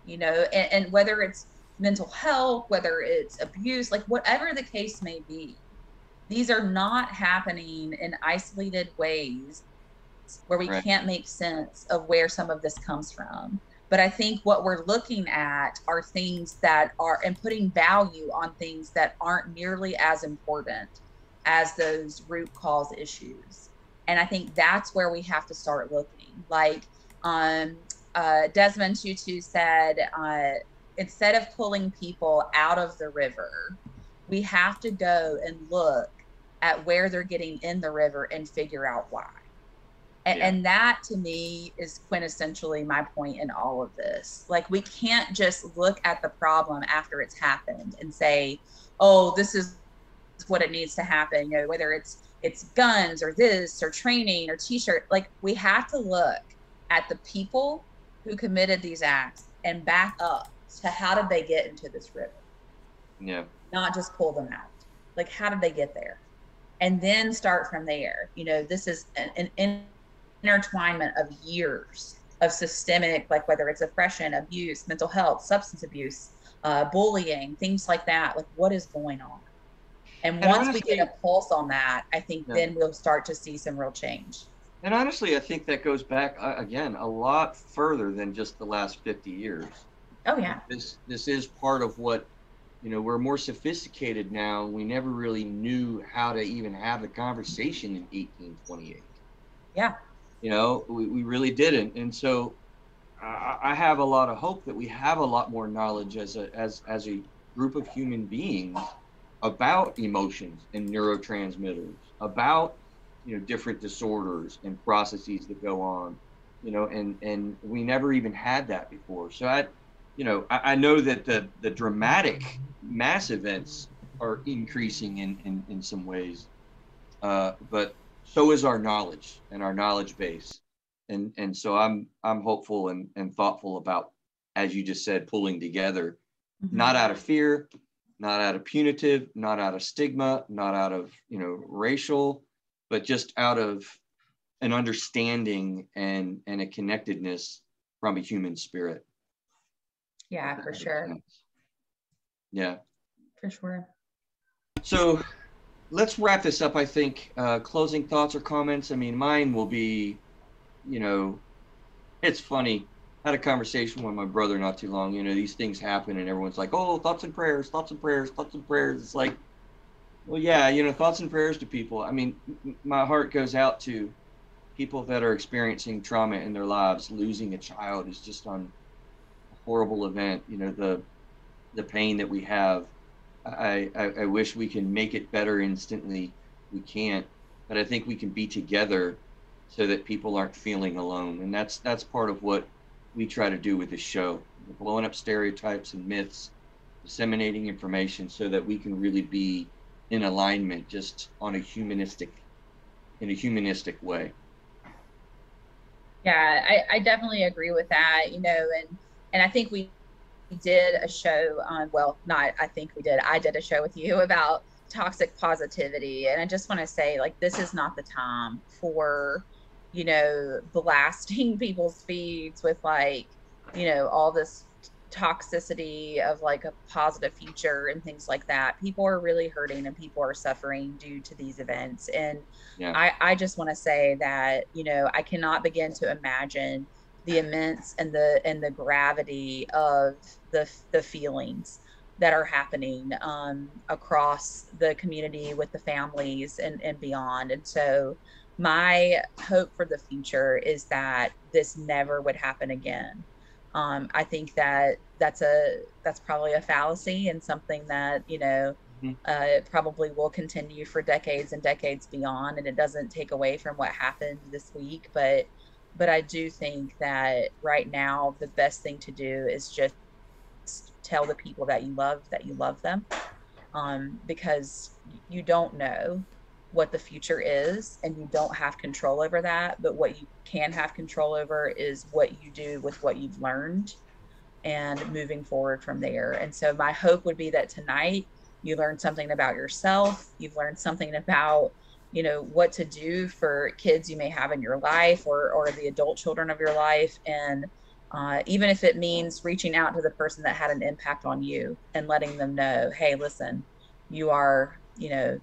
you know, and, and whether it's mental health, whether it's abuse, like whatever the case may be, these are not happening in isolated ways where we right. can't make sense of where some of this comes from. But I think what we're looking at are things that are and putting value on things that aren't nearly as important as those root cause issues. And I think that's where we have to start looking. Like, um, uh, Desmond Tutu said, uh, instead of pulling people out of the river, we have to go and look at where they're getting in the river and figure out why. And, yeah. and that to me is quintessentially my point in all of this. Like, we can't just look at the problem after it's happened and say, oh, this is what it needs to happen, you know, whether it's it's guns or this or training or t-shirt like we have to look at the people who committed these acts and back up to how did they get into this river? Yeah. Not just pull them out. Like, how did they get there? And then start from there. You know, this is an, an intertwinement of years of systemic, like whether it's oppression, abuse, mental health, substance abuse, uh, bullying, things like that. Like, what is going on? And, and once honestly, we get a pulse on that, I think yeah. then we'll start to see some real change. And honestly, I think that goes back uh, again a lot further than just the last 50 years. Oh yeah. This this is part of what you know, we're more sophisticated now. We never really knew how to even have the conversation in 1828. Yeah. You know, we, we really didn't. And so I, I have a lot of hope that we have a lot more knowledge as a as as a group of human beings about emotions and neurotransmitters, about you know different disorders and processes that go on, you know, and and we never even had that before. So I, you know, I, I know that the the dramatic mass events are increasing in in, in some ways, uh, but so is our knowledge and our knowledge base, and and so I'm I'm hopeful and and thoughtful about, as you just said, pulling together, mm-hmm. not out of fear, not out of punitive, not out of stigma, not out of, you know, racial, but just out of an understanding and and a connectedness from a human spirit. Yeah, for sure. Yeah. For sure. So let's wrap this up. I think uh, closing thoughts or comments. I mean, mine will be, you know, it's funny I had a conversation with my brother not too long. You know, these things happen, and everyone's like, "Oh, thoughts and prayers, thoughts and prayers, thoughts and prayers." It's like, well, yeah, you know, thoughts and prayers to people. I mean, my heart goes out to people that are experiencing trauma in their lives. Losing a child is just on a horrible event. You know, the the pain that we have. I, I, I wish we can make it better instantly. We can't, but I think we can be together so that people aren't feeling alone, and that's that's part of what we try to do with this show blowing up stereotypes and myths disseminating information so that we can really be in alignment just on a humanistic in a humanistic way. Yeah I, I definitely agree with that you know and and i think we did a show on well not i think we did i did a show with you about toxic positivity and i just want to say like this is not the time for you know, blasting people's feeds with like, you know, all this toxicity of like a positive future and things like that. People are really hurting and people are suffering due to these events. And yeah. I, I just want to say that, you know, I cannot begin to imagine the immense and the and the gravity of the the feelings that are happening um, across the community with the families and, and beyond. And so my hope for the future is that this never would happen again. Um, I think that that's a that's probably a fallacy and something that you know mm-hmm. uh, probably will continue for decades and decades beyond. And it doesn't take away from what happened this week, but but I do think that right now the best thing to do is just tell the people that you love that you love them, um, because you don't know what the future is and you don't have control over that but what you can have control over is what you do with what you've learned and moving forward from there. And so my hope would be that tonight you learned something about yourself you've learned something about you know what to do for kids you may have in your life or or the adult children of your life. And uh, even if it means reaching out to the person that had an impact on you and letting them know hey listen you are you know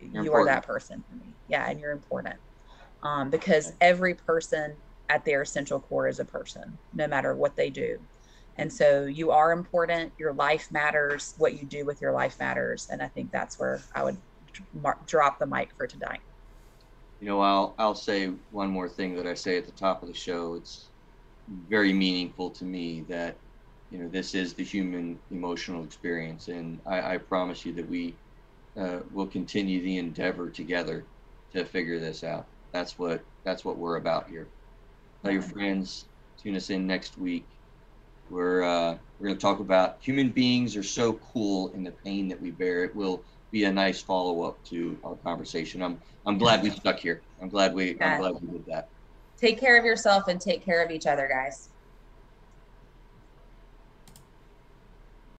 you're you important. are that person for me. Yeah, and you're important. Um, because every person at their essential core is a person, no matter what they do. And so you are important. Your life matters. What you do with your life matters. And I think that's where I would drop the mic for tonight. You know, I'll I'll say one more thing that I say at the top of the show. It's very meaningful to me that you know this is the human emotional experience, and I, I promise you that we uh, we'll continue the endeavor together to figure this out. That's what that's what we're about here. Tell your friends. Tune us in next week. We're uh, we're going to talk about human beings are so cool in the pain that we bear. It will be a nice follow up to our conversation. I'm I'm glad we stuck here. I'm glad we I'm glad we did that. Take care of yourself and take care of each other, guys.